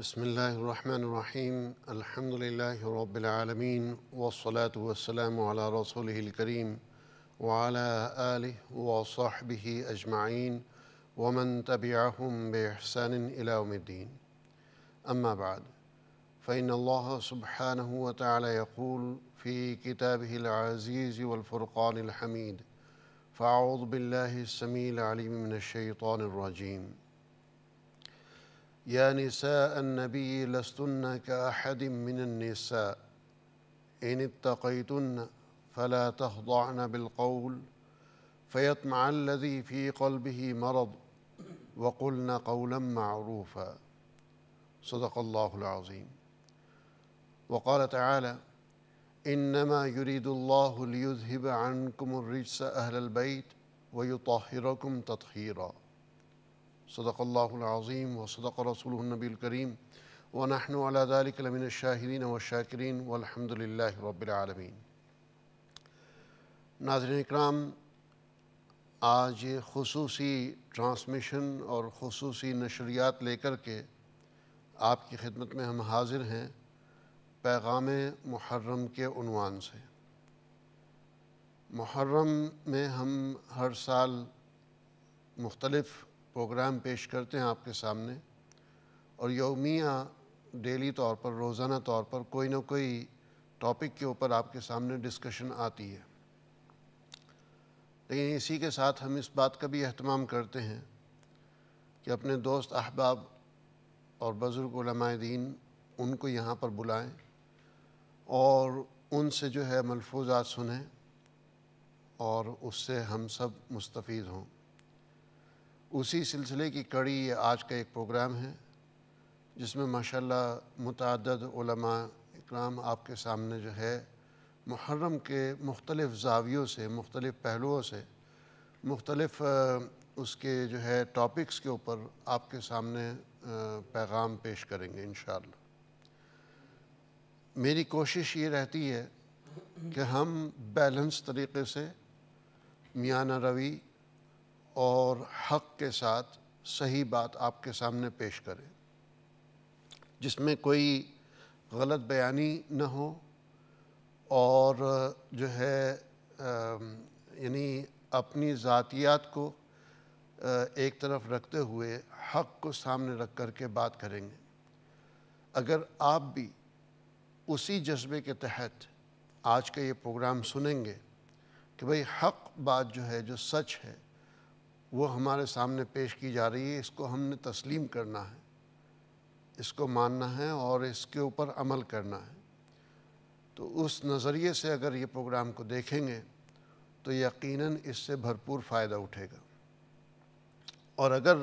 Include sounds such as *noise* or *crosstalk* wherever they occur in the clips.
بسم الله الرحمن الرحيم. الحمد لله رب العالمين والصلاة والسلام على رسوله الكريم وعلى آله وصحبه أجمعين ومن تبعهم بإحسان إلى يوم الدين. أما بعد فإن الله سبحانه وتعالى يقول في كتابه العزيز والفرقان الحميد فأعوذ بالله السميع العليم من الشيطان الرجيم. يا نساء النبي لستن كأحد من النساء. إن اتقيتن فلا تخضعن بالقول فيطمع الذي في قلبه مرض وقلن قولا معروفا. صدق الله العظيم. وقال تعالى إنما يريد الله ليذهب عنكم الرجس أهل البيت ويطهركم تطهيرا. صدق الله العظيم وصدق رسوله النبي الكريم ونحن على ذلك لمن الشاهدين والشاكرين والحمد رب العالمين ناظرین اکرام، آج یہ خصوصی ٹرانسمیشن اور خصوصی نشریات لے کر کے آپ کی خدمت میں ہم حاضر ہیں پیغام محرم کے عنوان سے۔ محرم میں ہم ہر سال مختلف پروگرام پیش کرتے ہیں آپ کے سامنے اور یومیہ ڈیلی طور پر، روزانہ طور پر کوئی نہ کوئی ٹاپک کے اوپر آپ کے سامنے ڈسکشن آتی ہے۔ لیکن اسی کے ساتھ ہم اس بات کا بھی اہتمام کرتے ہیں کہ اپنے دوست احباب اور بزرگ علماء دین ان کو یہاں پر بلائیں اور ان سے جو ہے ملفوظات سنیں اور اس سے ہم سب مستفید ہوں۔ اسی سلسلے کی کڑی یہ آج کا ایک پروگرام ہے، جس میں ماشاءاللہ متعدد علماء اکرام آپ کے سامنے جو ہے، محرم کے مختلف زاویوں سے، مختلف پہلوؤں سے، مختلف اس کے جو ہے ٹاپکس کے اوپر آپ کے سامنے پیغام پیش کریں گے انشاءاللہ۔ میری کوشش یہ رہتی ہے کہ ہم بیلنس طریقے سے میانہ روی اور حق کے ساتھ صحیح بات آپ کے سامنے پیش کریں۔ جس میں کوئی غلط بیانی نہ ہو اور جو ہے یعنی اپنی ذاتیات کو ایک طرف رکھتے ہوئے حق کو سامنے رکھ کر کے بات کریں گے۔ اگر آپ بھی اسی جذبے کے تحت آج کا یہ پروگرام سنیں گے کہ بھئی حق بات جو ہے، جو سچ ہے وہ ہمارے سامنے پیش کی جا رہی ہے، اس کو ہم نے تسلیم کرنا ہے۔ اس کو ماننا ہے اور اس کے اوپر عمل کرنا ہے۔ تو اس نظریے سے اگر یہ پروگرام کو دیکھیں گے تو یقیناً اس سے بھرپور فائدہ اٹھے گا۔ اور اگر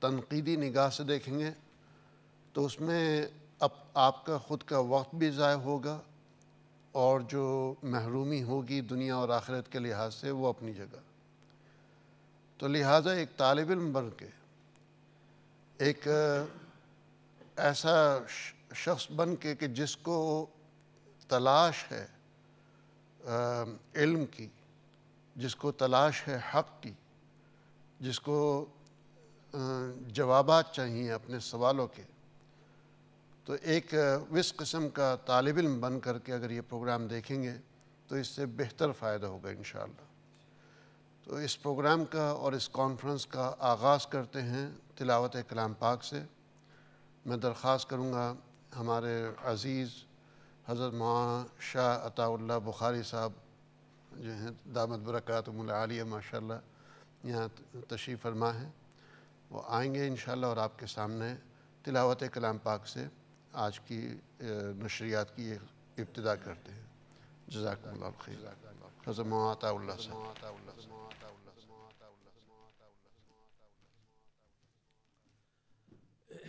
تنقیدی نگاہ سے دیکھیں گے تو اس میں اب آپ کا خود کا وقت بھی ضائع ہوگا اور جو محرومی ہوگی دنیا اور آخرت کے لحاظ سے وہ اپنی جگہ۔ تو لہٰذا ایک طالب علم بن کے، ایک ایسا شخص بن کے کہ جس کو تلاش ہے علم کی، جس کو تلاش ہے حق کی، جس کو جوابات چاہیے اپنے سوالوں کے۔ تو ایک اس قسم کا طالب علم بن کر کے اگر یہ پروگرام دیکھیں گے تو اس سے بہتر فائدہ ہوگا انشاءاللہ۔ تو اس پروگرام کا اور اس کانفرنس کا آغاز کرتے ہیں تلاوت کلام پاک سے۔ میں درخواست کروں گا ہمارے عزیز حضرت مولانا شاہ عطا اللہ بخاری صاحب جو ہیں، دامت برکات العالیہ ماشاء اللہ یہاں تشریف فرما ہے وہ آئیں گے انشاءاللہ اور آپ کے سامنے تلاوت کلام پاک سے آج کی نشریات کی ابتدا کرتے ہیں۔ جزاک اللہ خیر۔ حضرت مولانا عطا اللہ صاحب۔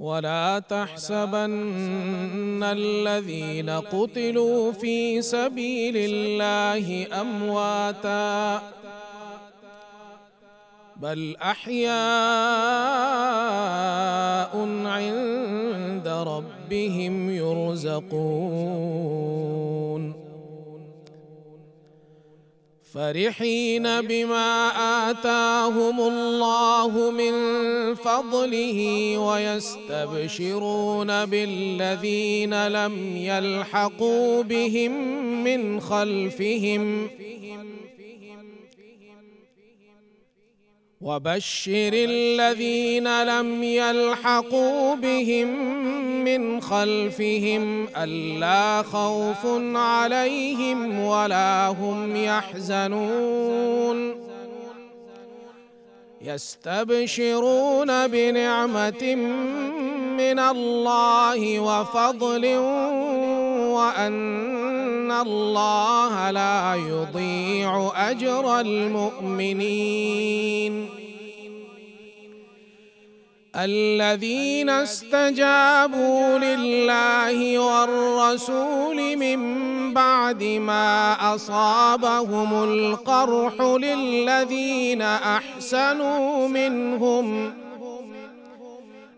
ولا تحسبن الذين قتلوا في سبيل الله أمواتا بل أحياء عند ربهم يرزقون. فرحين بما آتاهم الله من فضله ويستبشرون بالذين لم يلحقوا بهم من خلفهم. وبشر الذين لم يلحقوا بهم من خلفهم. ألا خوف عليهم ولا هم يحزنون. يستبشرون بنعمة من الله وفضل وأن الله لا يضيع أجر المؤمنين. الذين استجابوا لله والرسول من بعد ما أصابهم القرح للذين أحسنوا منهم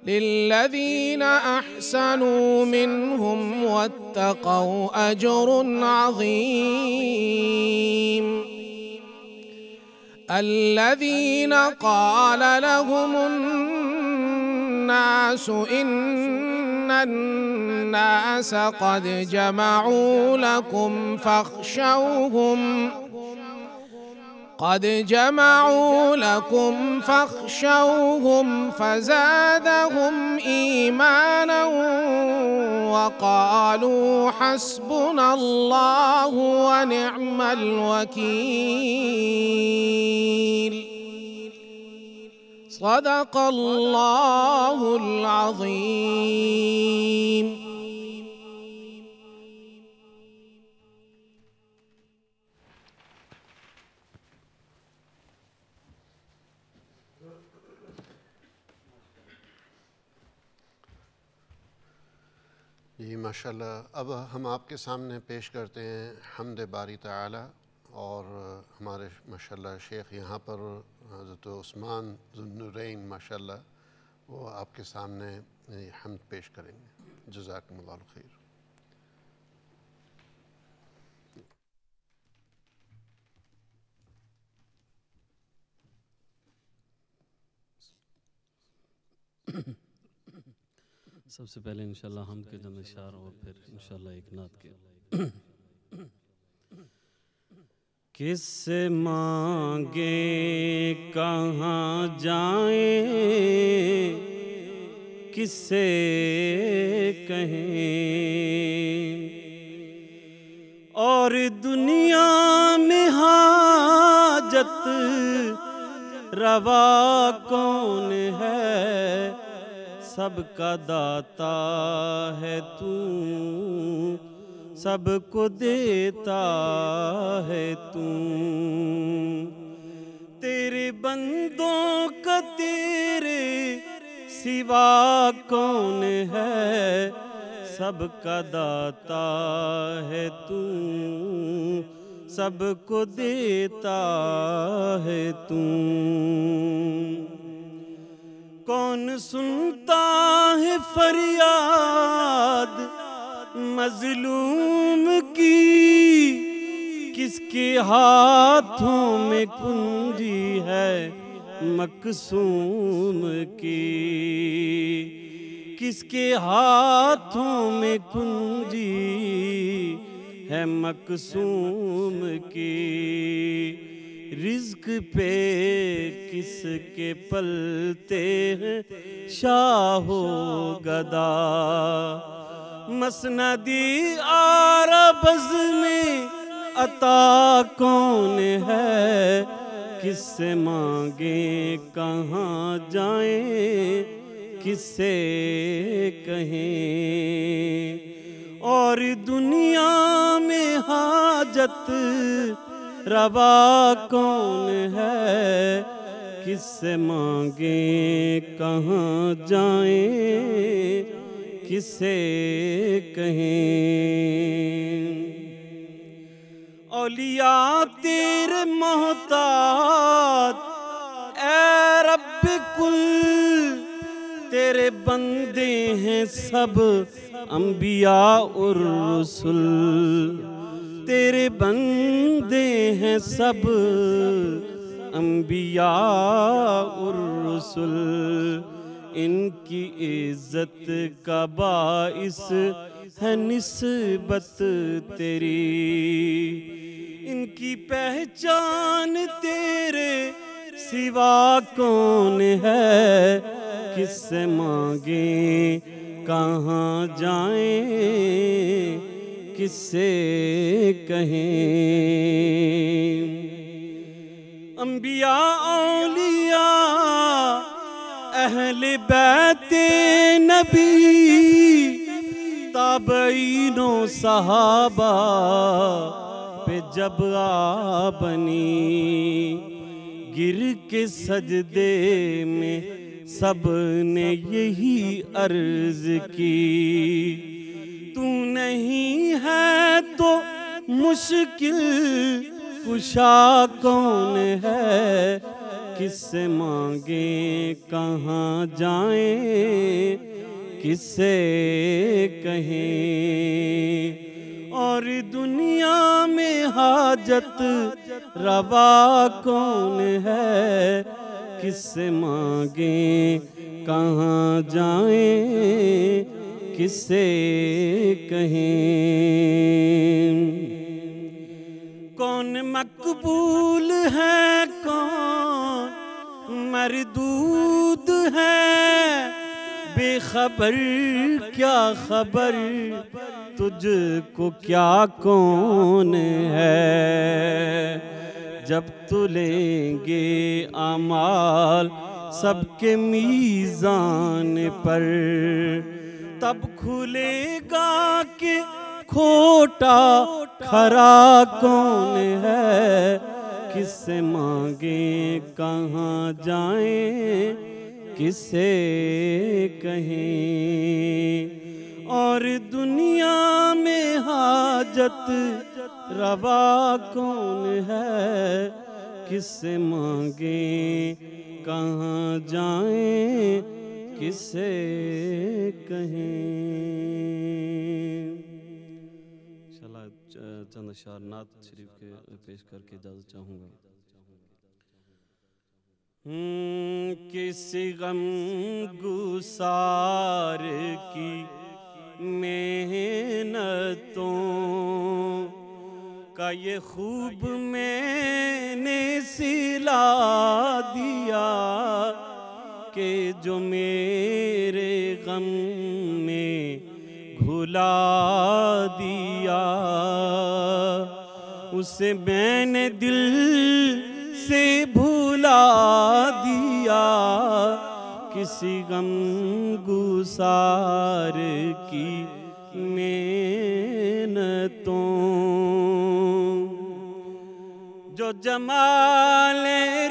للذين أحسنوا منهم واتقوا أجر عظيم. الذين قال لهم الناس إن الناس قد جمعوا لكم فاخشوهم قد جمعوا لكم فاخشوهم فزادهم إيمانا وقالوا حسبنا الله ونعم الوكيل صدق الله العظيم. جی ماشاءاللہ، اب ہم آپ کے سامنے پیش کرتے ہیں حمد باری تعالی. اور ہمارے ماشاءاللہ شیخ یہاں پر حضرت عثمان ذنورین ماشاءاللہ، وہ آپ کے سامنے حمد پیش کریں گے۔ جزاکم اللہ خیر۔ سب سے پہلے انشاءاللہ ہم کے جمع اشار اور پھر انشاءاللہ ایک نات کے کس سے مانگے؟ کہاں جائیں؟ کس سے کہیں؟ اور دنیا میں حاجت روا کون ہے؟ سب کا داتا ہے تو سب کو دیتا ہے تو۔ تیرے بندوں کا تیرے سوا کون ہے؟ سب کا داتا ہے تو۔ سب کو دیتا ہے تو۔ کون سنتا ہے فریاد؟ مظلوم کی کس کے ہاتھوں میں کنجی ہے مقصوم کی؟ کس کے ہاتھوں میں کنجی ہے مقصوم کی؟ رزق پہ کس کے پلتے ہیں شاہ و گدا؟ مسندی آربز میں عطا کون ہے؟ کس سے مانگیں کہاں جائیں؟ کس سے کہیں؟ اور دنیا میں حاجت روا کون ہے؟ کس سے مانگیں کہاں جائیں؟ کس سے کہیں۔ اولیاء تیرے محتاج اے رب کل تیرے بندے ہیں سب، انبیاء اور رسل۔ تیرے بندے ہیں سب، انبیاء اور رسل۔ ان کی عزت کا باعث ہے نسبت تیری۔ ان کی پہچان تیرے سوا کون ہے؟ کس سے مانگیں؟ کہاں جائیں؟ کس سے کہیں؟ انبیاء، اولیاء اہل بیت نبی تابعین و صحابہ پہ جب آ بنی گر کے سجدے میں سب نے یہی عرض کی، تو نہیں ہے تو مشکل کشا کون ہے؟ کس سے مانگیں کہاں جائیں؟ کس سے کہیں؟ اور دنیا میں حاجت روا کون ہے؟ کس سے مانگیں کہاں جائیں؟ کس سے کہیں؟ کون مقبول ہے؟ کون مردود ہے؟ بے خبر، کیا خبر؟ تجھ کو کیا کون ہے؟ جب تو لیں گے اعمال سب کے میزان پر، تب کھلے گا کہ کھوٹا کھرا کون ہے؟ کس سے مانگیں کہاں جائیں؟ کس سے کہیں؟ اور دنیا میں حاجت روا کون ہے؟ کس سے مانگیں کہاں جائیں؟ کس سے کہیں؟ چند اشعار نعت شریف کے پیش کر کے اجازت چاہوں گا۔ کسی غم گسار کی محنتوں کا یہ خوب میں نے سلا دیا کہ جو میرے غم میں گھلا دیا۔ اسے میں نے دل سے بھولا دیا۔ کسی غم گسار کی محنتوں۔ جو جمال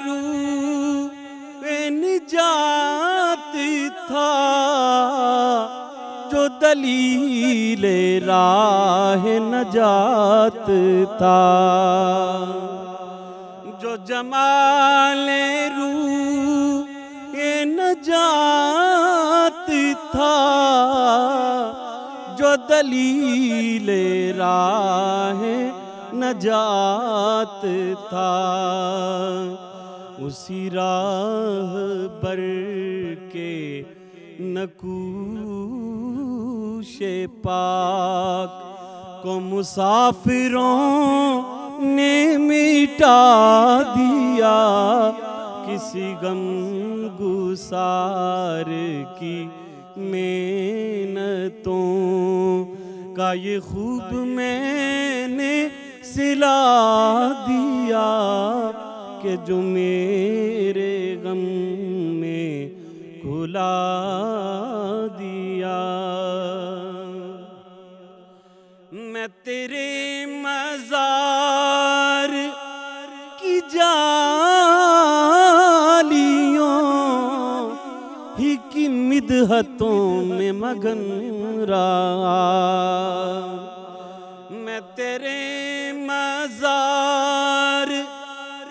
روح نجات تھا۔ دلیل راہ نجات تھا جو جمال روح نجات تھا۔ جو دلیل راہ نجات تھا۔ اسی راہ بر کے نکوش پاک کو مسافروں نے مٹا دیا۔ کسی غم گسار کی محنتوں کا یہ خوب میں نے سلا دیا کہ جو میرے غم میں کھلا دیا۔ میں تیرے مزار کی جالیوں، ہی کی مدہتوں میں مگن را میں تیرے مزار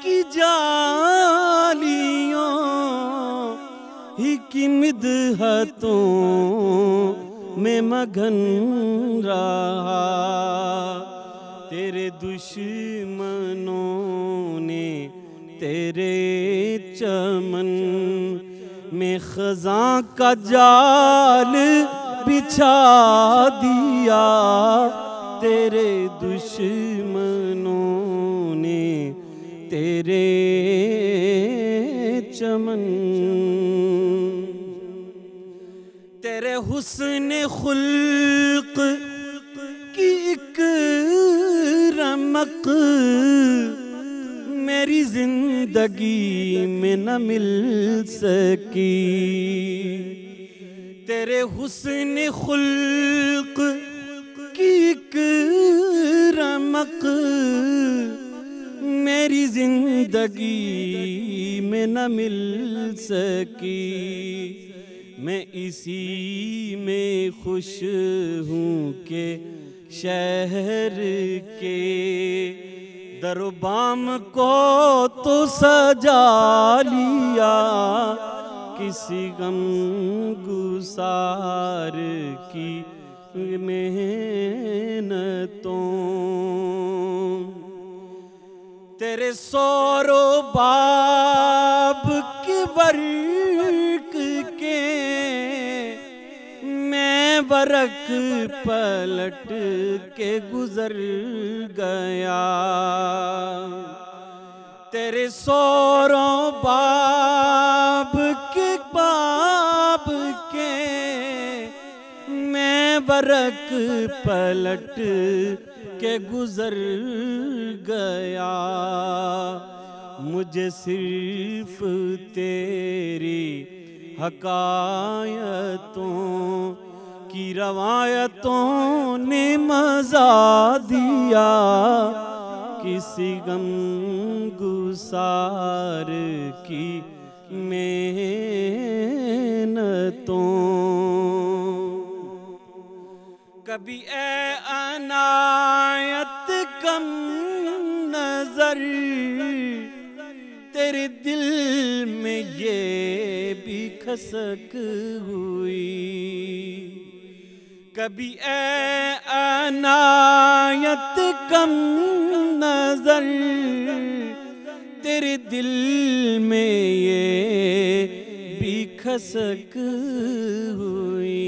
کی جالیوں، ہی کی مدحتوں میں مگن رہا۔ تیرے دشمنوں نے تیرے چمن میں خزاں کا جال بچھا دیا۔ تیرے دشمنوں نے تیرے چمن حسن خلق کی ایک رمق میری زندگی میں نہ مل سکی۔ تیرے حسن خلق کی ایک رمق میری زندگی میں نہ مل سکی۔ میں اسی میں خوش ہوں کہ شہر کے در و بام کو تو سجا لیا، کسی غم گسار کی محنتوں۔ تیرے سور و باب کے ورق میں ورق پلٹ کے گزر گیا۔ تیرے سور و باب کے باب کے میں ورق پلٹ کے گزر گیا۔ مجھے صرف تیری حکایتوں کی روایتوں نے مزا دیا۔ کسی غم گسار کی محنتوں۔ کبھی اے عنایت کم نظر تیرے دل میں یہ بھی کھسک ہوئی۔ کبھی اے عنایت کم نظر، تیرے دل میں یہ بھی کھسک ہوئی۔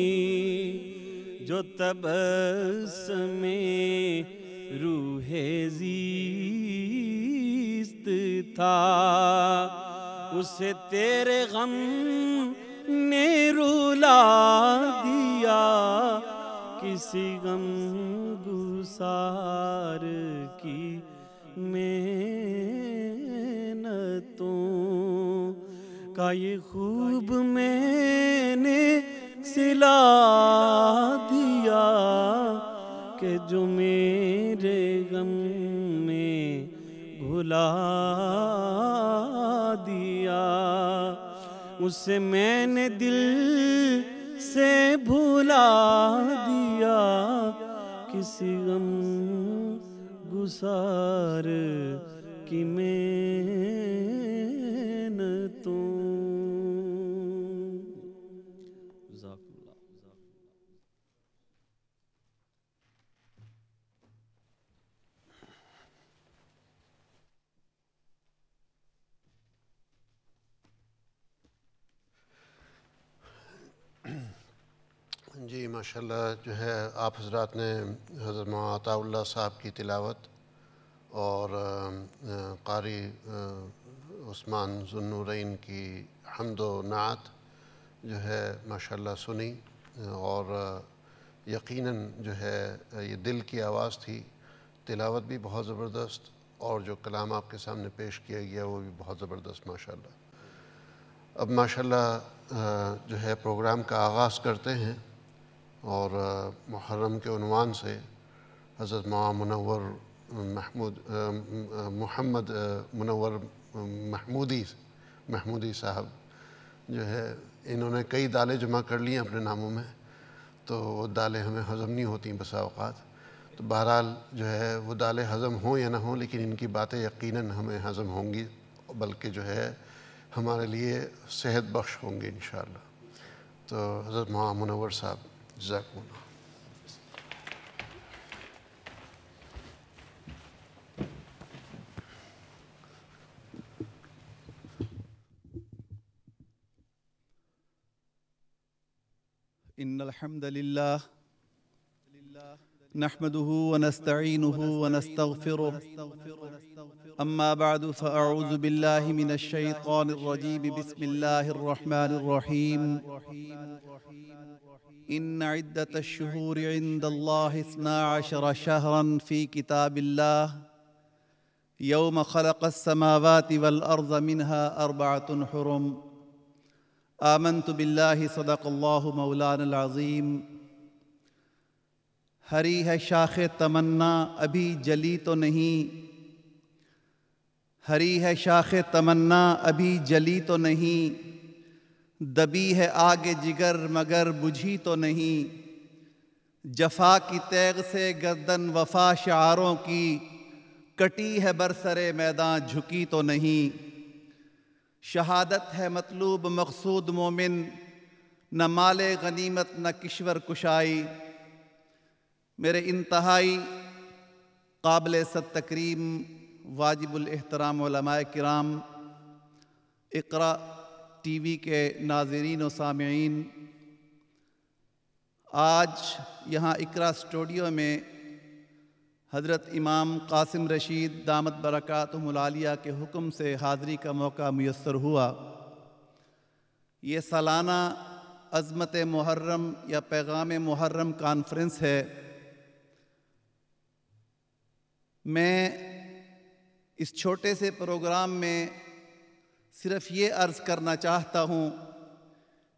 جو تبسم روح زیست تھا۔ اسے تیرے غم نے رولا دیا۔ کسی غم گسار کی محنتوں کا یہ خوب میں نے سلا دیا کہ جو میرے غم میں بھلا دیا۔ اسے میں نے دل سے بھلا دیا۔ کسی غم گسار کی محنتوں جزاک اللہ جی ماشاءاللہ جو ہے، آپ حضرات نے حضرت مولانا اللہ صاحب کی تلاوت اور قاری عثمان ذوالنورین کی حمد و نعت جو ہے ماشاءاللہ سنی اور یقیناً جو ہے یہ دل کی آواز تھی۔ تلاوت بھی بہت زبردست اور جو کلام آپ کے سامنے پیش کیا گیا وہ بھی بہت زبردست ماشاءاللہ۔ اب ماشاءاللہ جو ہے پروگرام کا آغاز کرتے ہیں۔ اور محرم کے عنوان سے حضرت ماں منور محمود محمد منور محمودی محمودی صاحب جو ہے، انہوں نے کئی دالیں جمع کر لی ہیں اپنے ناموں میں، تو وہ دالیں ہمیں ہضم نہیں ہوتیں بسا اوقات۔ تو بہرحال جو ہے، وہ دالیں ہضم ہوں یا نہ ہوں، لیکن ان کی باتیں یقیناً ہمیں ہضم ہوں گی، بلکہ جو ہے، ہمارے لیے صحت بخش ہوں گے انشاءاللہ۔ تو حضرت محمد منور صاحب جزاک اللہ إن الحمد لله نحمده ونستعينه ونستغفره أما بعد فأعوذ بالله من الشيطان الرجيم بسم الله الرحمن الرحيم إن عدة الشهور عند الله اثنا عشر شهرا في كتاب الله. يوم خلق السماوات والأرض منها أربعة حرم. آمنت باللہ صدق اللہ مولانا العظیم ہری ہے شاخ تمنا ابھی جلی تو نہیں. ہری ہے شاخ تمنا ابھی جلی تو نہیں. دبی ہے آگ جگر، مگر بجھی تو نہیں۔ جفا کی تیغ سے گردن وفا شعاروں کی، کٹی ہے برسر میدان، جھکی تو نہیں۔ شہادت ہے مطلوب، مقصود مومن، نہ مال غنیمت، نہ کشور کشائی۔ میرے انتہائی قابل ست تکریم، واجب الاحترام علماء کرام۔ اقرا ٹی وی کے ناظرین و سامعین، آج یہاں اقرا اسٹوڈیو میں حضرت امام قاسم رشید دامت برکات ملالیہ کے حکم سے حاضری کا موقع میسر ہوا۔ یہ سالانہ عظمت محرم یا پیغام محرم کانفرنس ہے۔ میں اس چھوٹے سے پروگرام میں صرف یہ عرض کرنا چاہتا ہوں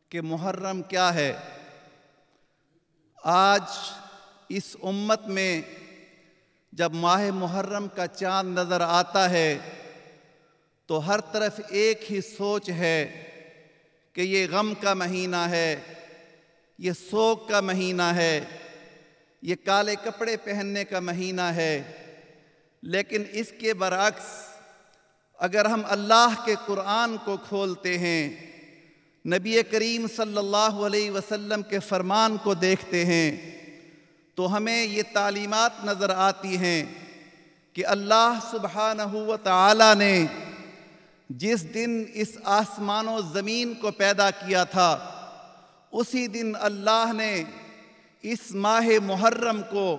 کہ محرم کیا ہے؟ آج اس امت میں جب ماہ محرم کا چاند نظر آتا ہے، تو ہر طرف ایک ہی سوچ ہے کہ یہ غم کا مہینہ ہے، یہ سوگ کا مہینہ ہے، یہ کالے کپڑے پہننے کا مہینہ ہے، لیکن اس کے برعکس اگر ہم اللہ کے قرآن کو کھولتے ہیں، نبی کریم صلی اللہ علیہ وسلم کے فرمان کو دیکھتے ہیں، تو ہمیں یہ تعلیمات نظر آتی ہیں کہ اللہ سبحانہ و تعالی نے جس دن اس آسمان و زمین کو پیدا کیا تھا، اسی دن اللہ نے اس ماہ محرم کو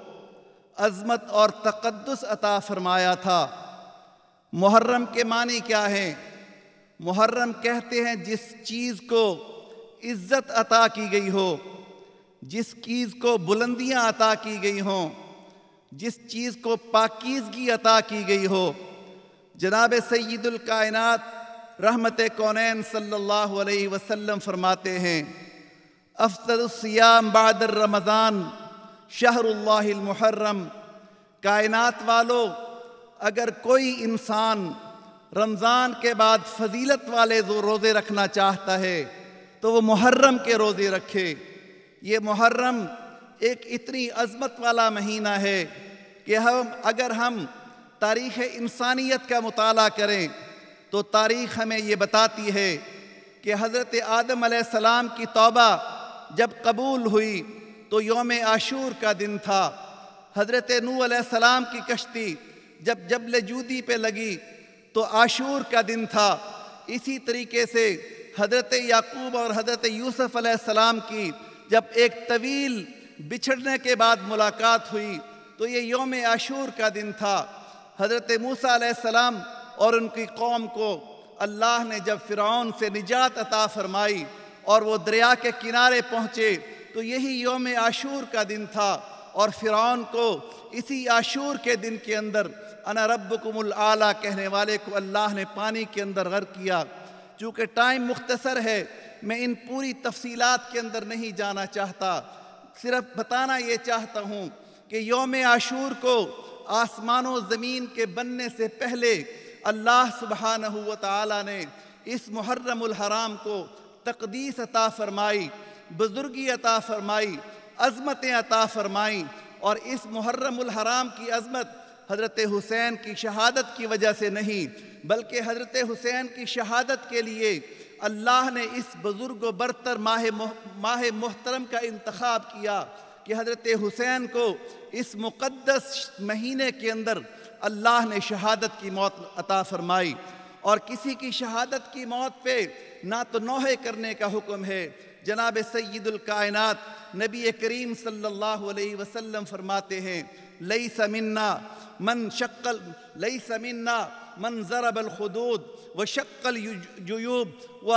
عظمت اور تقدس عطا فرمایا تھا۔ محرم کے معنی کیا ہیں؟ محرم کہتے ہیں جس چیز کو عزت عطا کی گئی ہو، جس چیز کو بلندیاں عطا کی گئی ہوں، جس چیز کو پاکیزگی عطا کی گئی ہو۔ جناب سید الکائنات رحمت کونین صلی اللہ علیہ وسلم فرماتے ہیں، افضل السیام بعد الرمضان شہر اللہ المحرم، کائنات والو اگر کوئی انسان رمضان کے بعد فضیلت والے روزے رکھنا چاہتا ہے، تو وہ محرم کے روزے رکھے۔ یہ محرم ایک اتنی عظمت والا مہینہ ہے کہ ہم اگر ہم تاریخ انسانیت کا مطالعہ کریں، تو تاریخ ہمیں یہ بتاتی ہے کہ حضرت آدم علیہ السلام کی توبہ جب قبول ہوئی، تو یوم عاشور کا دن تھا۔ حضرت نو علیہ السلام کی کشتی جب جبل جودی پہ لگی تو عاشور کا دن تھا۔ اسی طریقے سے حضرت یعقوب اور حضرت یوسف علیہ السلام کی جب ایک طویل بچھڑنے کے بعد ملاقات ہوئی تو یہ یوم عاشور کا دن تھا۔ حضرت موسیٰ علیہ السلام اور ان کی قوم کو اللہ نے جب فرعون سے نجات عطا فرمائی اور وہ دریا کے کنارے پہنچے تو یہی یوم عاشور کا دن تھا اور فرعون کو اسی عاشور کے دن کے اندر انا ربکم العالی کہنے والے کو اللہ نے پانی کے اندر غرق کیا، چونکہ ٹائم مختصر ہے، میں ان پوری تفصیلات کے اندر نہیں جانا چاہتا۔ صرف بتانا یہ چاہتا ہوں کہ یوم عاشور کو آسمان و زمین کے بننے سے پہلے اللہ سبحانہ و تعالی نے اس محرم الحرام کو تقدیس عطا فرمائی، بزرگی عطا فرمائی، عظمتیں عطا فرمائیں اور اس محرم الحرام کی عظمت حضرت حسین کی شہادت کی وجہ سے نہیں، بلکہ حضرت حسین کی شہادت کے لیے اللہ نے اس بزرگ و برتر ماہ ماہ محترم کا انتخاب کیا کہ حضرت حسین کو اس مقدس مہینے کے اندر اللہ نے شہادت کی موت عطا فرمائی۔ اور کسی کی شہادت کی موت پہ نہ تو نوحے کرنے کا حکم ہے۔ جناب سید الکائنات نبی کریم صلی اللہ علیہ وسلم فرماتے ہیں لیس منا من شقل لیس منا من ضرب الخدود وشق الجیوب و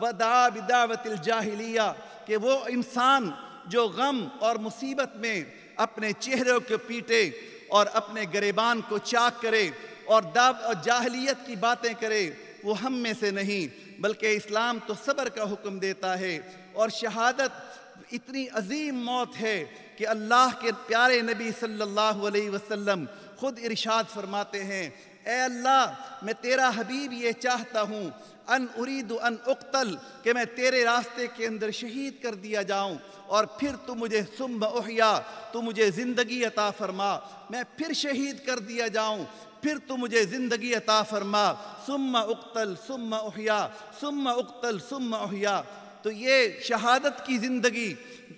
ودعا بدعوت الجاہلیہ کہ وہ انسان جو غم اور مصیبت میں اپنے چہروں کو پیٹے اور اپنے گریبان کو چاک کرے اور دعو اور جاہلیت کی باتیں کرے، وہ ہم میں سے نہیں، بلکہ اسلام تو صبر کا حکم دیتا ہے اور شہادت اتنی عظیم موت ہے کہ اللہ کے پیارے نبی صلی اللہ علیہ وسلم خود ارشاد فرماتے ہیں، اے اللہ، میں تیرا حبیب یہ چاہتا ہوں، ان ارید ان اقتل، کہ میں تیرے راستے کے اندر شہید کر دیا جاؤں، اور پھر تو مجھے سم احیا، تو مجھے زندگی عطا فرما، میں پھر شہید کر دیا جاؤں، پھر تو مجھے زندگی عطا فرما سم اقتل سم احیا سم اقتل سم احیا۔ تو یہ شہادت کی زندگی،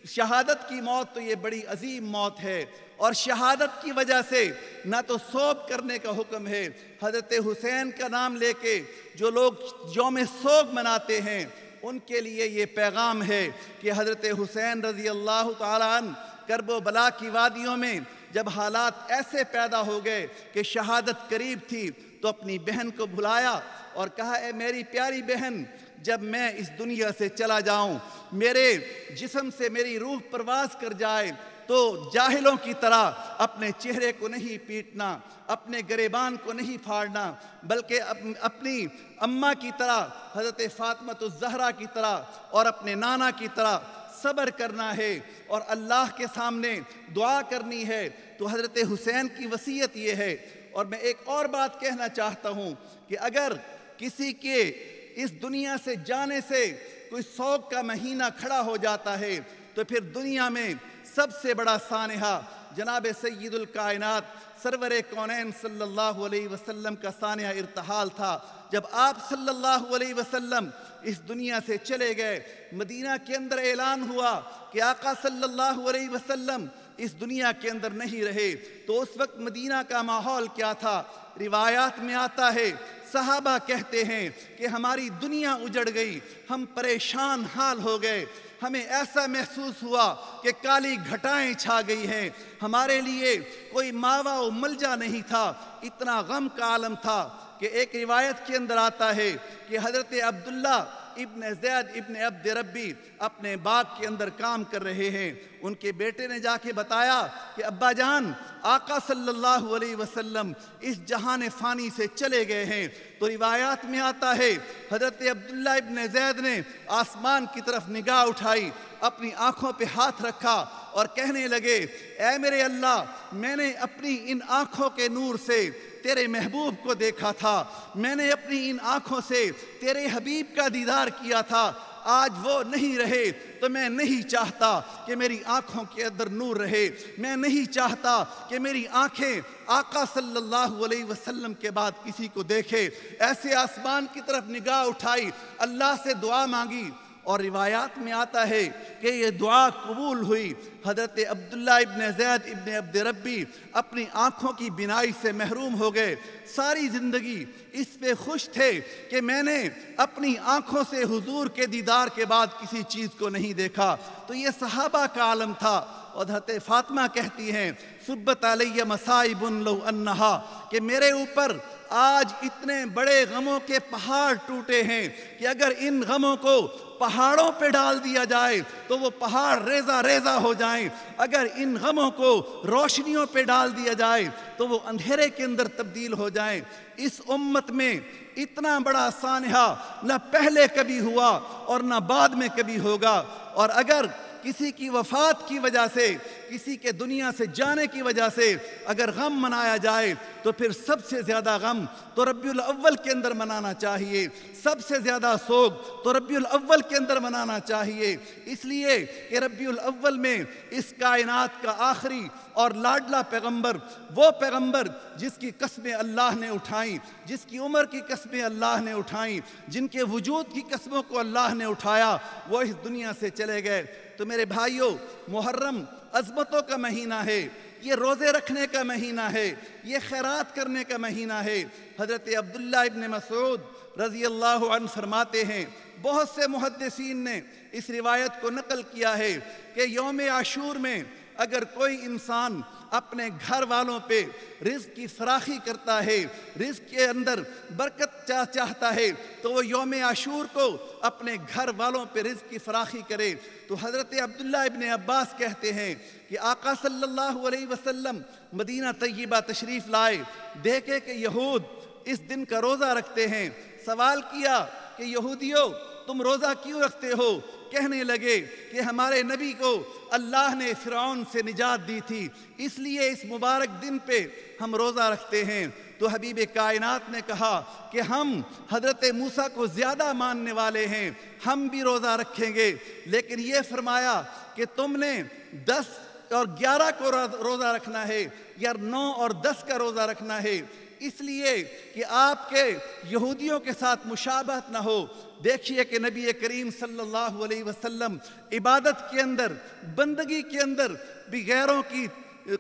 شہادت کی موت تو یہ بڑی عظیم موت ہے۔ اور شہادت کی وجہ سے نہ تو سوب کرنے کا حکم ہے۔ حضرت حسین کا نام لے کے جو لوگ یوم سوگ مناتے ہیں، ان کے لیے یہ پیغام ہے کہ حضرت حسین رضی اللہ تعالیٰ عنہ کرب و بلا کی وادیوں میں جب حالات ایسے پیدا ہو گئے کہ شہادت قریب تھی تو اپنی بہن کو بھلایا اور کہا، اے میری پیاری بہن جب میں اس دنیا سے چلا جاؤں، میرے جسم سے میری روح پرواز کر جائے، تو جاہلوں کی طرح اپنے چہرے کو نہیں پیٹنا، اپنے گریبان کو نہیں پھاڑنا، بلکہ اپنی اماں کی طرح، حضرت فاطمت الزہرا کی طرح اور اپنے نانا کی طرح صبر کرنا ہے اور اللہ کے سامنے دعا کرنی ہے۔ تو حضرت حسین کی وصیت یہ ہے۔ اور میں ایک اور بات کہنا چاہتا ہوں کہ اگر کسی کے اس دنیا سے جانے سے کوئی سوگ کا مہینہ کھڑا ہو جاتا ہے، تو پھر دنیا میں سب سے بڑا سانحہ جناب سید الکائنات سرور کونین صلی اللہ علیہ وسلم کا سانحہ ارتحال تھا۔ جب آپ صلی اللہ علیہ وسلم اس دنیا سے چلے گئے، مدینہ کے اندر اعلان ہوا کہ آقا صلی اللہ علیہ وسلم اس دنیا کے اندر نہیں رہے۔ تو اس وقت مدینہ کا ماحول کیا تھا؟ روایات میں آتا ہے صحابہ کہتے ہیں کہ ہماری دنیا اجڑ گئی، ہم پریشان حال ہو گئے۔ ہمیں ایسا محسوس ہوا کہ کالی گھٹائیں چھا گئی ہیں۔ ہمارے لیے کوئی ماوا و ملجا نہیں تھا، اتنا غم کا عالم تھا کہ ایک روایت کے اندر آتا ہے کہ حضرت عبداللہ ابن زید ابن عبد ربی اپنے باغ کے اندر کام کر رہے ہیں۔ ان کے بیٹے نے جا کے بتایا کہ ابا جان، آقا صلی اللہ علیہ وسلم اس جہان فانی سے چلے گئے ہیں۔ تو روایات میں آتا ہے، حضرت عبداللہ ابن زید نے آسمان کی طرف نگاہ اٹھائی، اپنی آنکھوں پہ ہاتھ رکھا اور کہنے لگے، اے میرے اللہ، میں نے اپنی ان آنکھوں کے نور سے تیرے محبوب کو دیکھا تھا۔ میں نے اپنی ان آنکھوں سے تیرے حبیب کا دیدار کیا تھا۔ آج وہ نہیں رہے تو میں نہیں چاہتا کہ میری آنکھوں کے اندر نور رہے۔ میں نہیں چاہتا کہ میری آنکھیں آقا صلی اللہ علیہ وسلم کے بعد کسی کو دیکھے۔ ایسے آسمان کی طرف نگاہ اٹھائی۔ اللہ سے دعا مانگی۔ اور روایات میں آتا ہے کہ یہ دعا قبول ہوئی۔ حضرت عبداللہ ابن زید ابن عبد ربی اپنی آنکھوں کی بینائی سے محروم ہو گئے۔ ساری زندگی اس پہ خوش تھے کہ میں نے اپنی آنکھوں سے حضور کے دیدار کے بعد کسی چیز کو نہیں دیکھا۔ تو یہ صحابہ کا عالم تھا۔ اور حضرت فاطمہ کہتی ہیں، سبت علیہ مسائب لو انہا کہ میرے اوپر آج اتنے بڑے غموں کے پہاڑ ٹوٹے ہیں کہ اگر ان غموں کو پہاڑوں پہ ڈال دیا جائے تو وہ پہاڑ ریزہ ریزہ ہو جائیں۔ اگر ان غموں کو روشنیوں پہ ڈال دیا جائے تو وہ اندھیرے کے اندر تبدیل ہو جائیں۔ اس امت میں اتنا بڑا سانحہ نہ پہلے کبھی ہوا اور نہ بعد میں کبھی ہوگا۔ اور اگر کسی کی وفات کی وجہ سے، کسی کے دنیا سے جانے کی وجہ سے اگر غم منایا جائے تو پھر سب سے زیادہ غم تو ربیع الاول کے اندر منانا چاہیے۔ سب سے زیادہ سوگ تو ربیع الاول کے اندر منانا چاہیے۔ اس لیے کہ ربیع الاول میں اس کائنات کا آخری اور لاڈلا پیغمبر، وہ پیغمبر جس کی قسمیں اللہ نے اٹھائیں، جس کی عمر کی قسمیں اللہ نے اٹھائیں، جن کے وجود کی قسموں کو اللہ نے اٹھایا، وہ اس دنیا سے چلے گئے۔ تو میرے بھائیوں محرم عظمتوں کا مہینہ ہے، یہ روزے رکھنے کا مہینہ ہے، یہ خیرات کرنے کا مہینہ ہے۔ حضرت عبداللہ ابن مسعود رضی اللہ عنہ فرماتے ہیں، بہت سے محدثین نے اس روایت کو نقل کیا ہے کہ یوم عاشور میں اگر کوئی انسان اپنے گھر والوں پہ رزق کی فراخی کرتا ہے، رزق کے اندر برکت چاہتا ہے، تو وہ یوم عاشور کو اپنے گھر والوں پہ رزق کی فراخی کرے۔ تو حضرت عبداللہ ابن عباس کہتے ہیں کہ آقا صلی اللہ علیہ وسلم مدینہ طیبہ تشریف لائے۔ دیکھے کہ یہود اس دن کا روزہ رکھتے ہیں۔ سوال کیا کہ یہودیوں تم روزہ کیوں رکھتے ہو؟ کہنے لگے کہ ہمارے نبی کو اللہ نے فرعون سے نجات دی تھی، اس لیے اس مبارک دن پہ ہم روزہ رکھتے ہیں۔ تو حبیب کائنات نے کہا کہ ہم حضرت موسیٰ کو زیادہ ماننے والے ہیں، ہم بھی روزہ رکھیں گے۔ لیکن یہ فرمایا کہ تم نے دس اور گیارہ کو روزہ رکھنا ہے، یا نو اور دس کا روزہ رکھنا ہے۔ اس لیے کہ آپ کے یہودیوں کے ساتھ مشابہت نہ ہو۔ دیکھیے کہ نبی کریم صلی اللہ علیہ وسلم عبادت کے اندر، بندگی کے اندر بھی غیروں کی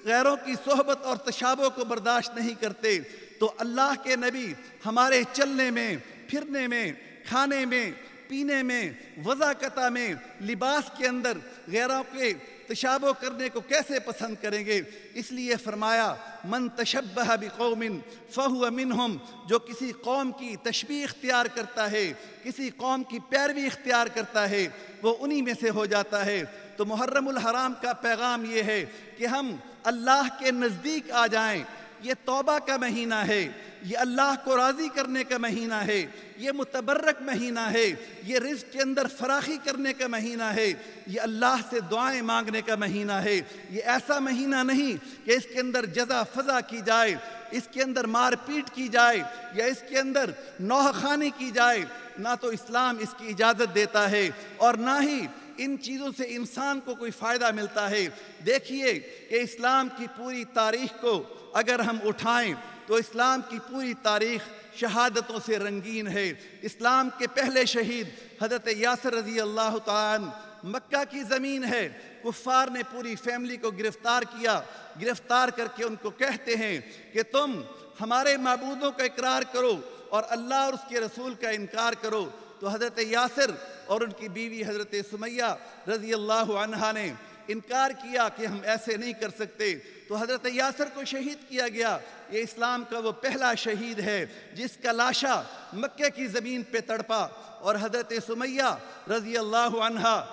غیروں کی صحبت اور تشابوں کو برداشت نہیں کرتے۔ تو اللہ کے نبی ہمارے چلنے میں، پھرنے میں، کھانے میں پینے میں وضاقتہ میں، لباس کے اندر غیروں کے تشابہ کرنے کو کیسے پسند کریں گے؟ اس لیے فرمایا، من تشبہ بقوم فہو منہم، جو کسی قوم کی تشبیح اختیار کرتا ہے، کسی قوم کی پیروی اختیار کرتا ہے، وہ انہی میں سے ہو جاتا ہے۔ تو محرم الحرام کا پیغام یہ ہے کہ ہم اللہ کے نزدیک آ جائیں۔ یہ توبہ کا مہینہ ہے، یہ اللہ کو راضی کرنے کا مہینہ ہے، یہ متبرک مہینہ ہے، یہ رزق کے اندر فراخی کرنے کا مہینہ ہے، یہ اللہ سے دعائیں مانگنے کا مہینہ ہے۔ یہ ایسا مہینہ نہیں کہ اس کے اندر جزا فضا کی جائے، اس کے اندر مار پیٹ کی جائے یا اس کے اندر نوح خانی کی جائے۔ نہ تو اسلام اس کی اجازت دیتا ہے اور نہ ہی ان چیزوں سے انسان کو کوئی فائدہ ملتا ہے۔ دیکھیے کہ اسلام کی پوری تاریخ کو اگر ہم اٹھائیں تو اسلام کی پوری تاریخ شہادتوں سے رنگین ہے۔ اسلام کے پہلے شہید حضرت یاسر رضی اللہ تعالیٰ مکہ کی زمین ہے۔ کفار نے پوری فیملی کو گرفتار کیا۔ گرفتار کر کے ان کو کہتے ہیں کہ تم ہمارے معبودوں کا اقرار کرو اور اللہ اور اس کے رسول کا انکار کرو۔ تو حضرت یاسر اور ان کی بیوی حضرت سمیہ رضی اللہ عنہ نے انکار کیا کہ ہم ایسے نہیں کر سکتے، تو حضرت یاسر کو شہید کیا گیا۔ یہ اسلام کا وہ پہلا شہید ہے جس کا لاشا مکہ کی زمین پہ تڑپا۔ اور حضرت سمیہ رضی اللہ عنہ،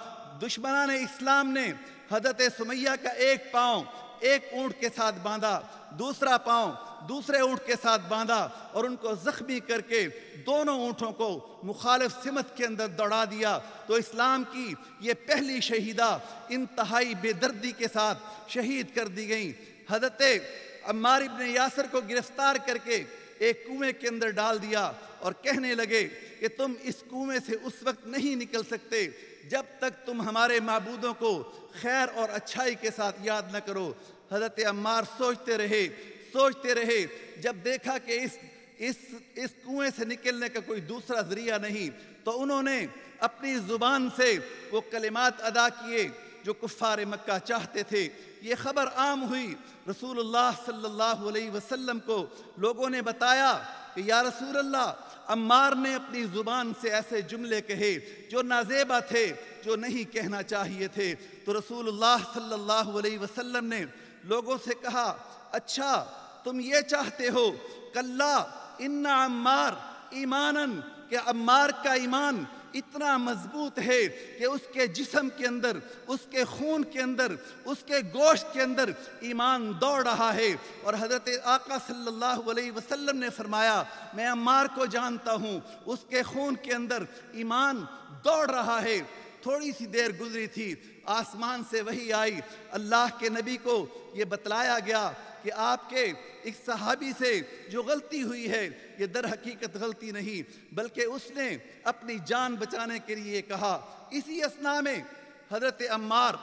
دشمنان اسلام نے حضرت سمیہ کا ایک پاؤں ایک اونٹ کے ساتھ باندھا، دوسرا پاؤں دوسرے اونٹ کے ساتھ باندھا اور ان کو زخمی کر کے دونوں اونٹوں کو مخالف سمت کے اندر دوڑا دیا۔ تو اسلام کی یہ پہلی شہیدہ انتہائی بے دردی کے ساتھ شہید کر دی گئیں۔ حضرت عمار ابن یاسر کو گرفتار کر کے ایک کنویں کے اندر ڈال دیا اور کہنے لگے کہ تم اس کنویں سے اس وقت نہیں نکل سکتے جب تک تم ہمارے معبودوں کو خیر اور اچھائی کے ساتھ یاد نہ کرو، حضرت عمار سوچتے رہے سوچتے رہے، جب دیکھا کہ اس اس اس کنویں سے نکلنے کا کوئی دوسرا ذریعہ نہیں، تو انہوں نے اپنی زبان سے وہ کلمات ادا کیے جو کفار مکہ چاہتے تھے۔ یہ خبر عام ہوئی۔ رسول اللہ صلی اللہ علیہ وسلم کو لوگوں نے بتایا کہ یا رسول اللہ عمار نے اپنی زبان سے ایسے جملے کہے جو نازیبہ تھے، جو نہیں کہنا چاہیے تھے۔ تو رسول اللہ صلی اللہ علیہ وسلم نے لوگوں سے کہا اچھا تم یہ چاہتے ہو، کلا، ان عمار ایمانن کہ عمار کا ایمان اتنا مضبوط ہے کہ اس کے جسم کے اندر، اس کے خون کے اندر، اس کے گوشت کے اندر ایمان دوڑ رہا ہے۔ اور حضرت آقا صلی اللہ علیہ وسلم نے فرمایا، میں عمار کو جانتا ہوں، اس کے خون کے اندر ایمان دوڑ رہا ہے۔ تھوڑی سی دیر گزری تھی، آسمان سے وہی آئی۔ اللہ کے نبی کو یہ بتلایا گیا کہ آپ کے ایک صحابی سے جو غلطی ہوئی ہے، یہ در حقیقت غلطی نہیں، بلکہ اس نے اپنی جان بچانے کے لیے کہا۔ اسی اسنا میں حضرت عمار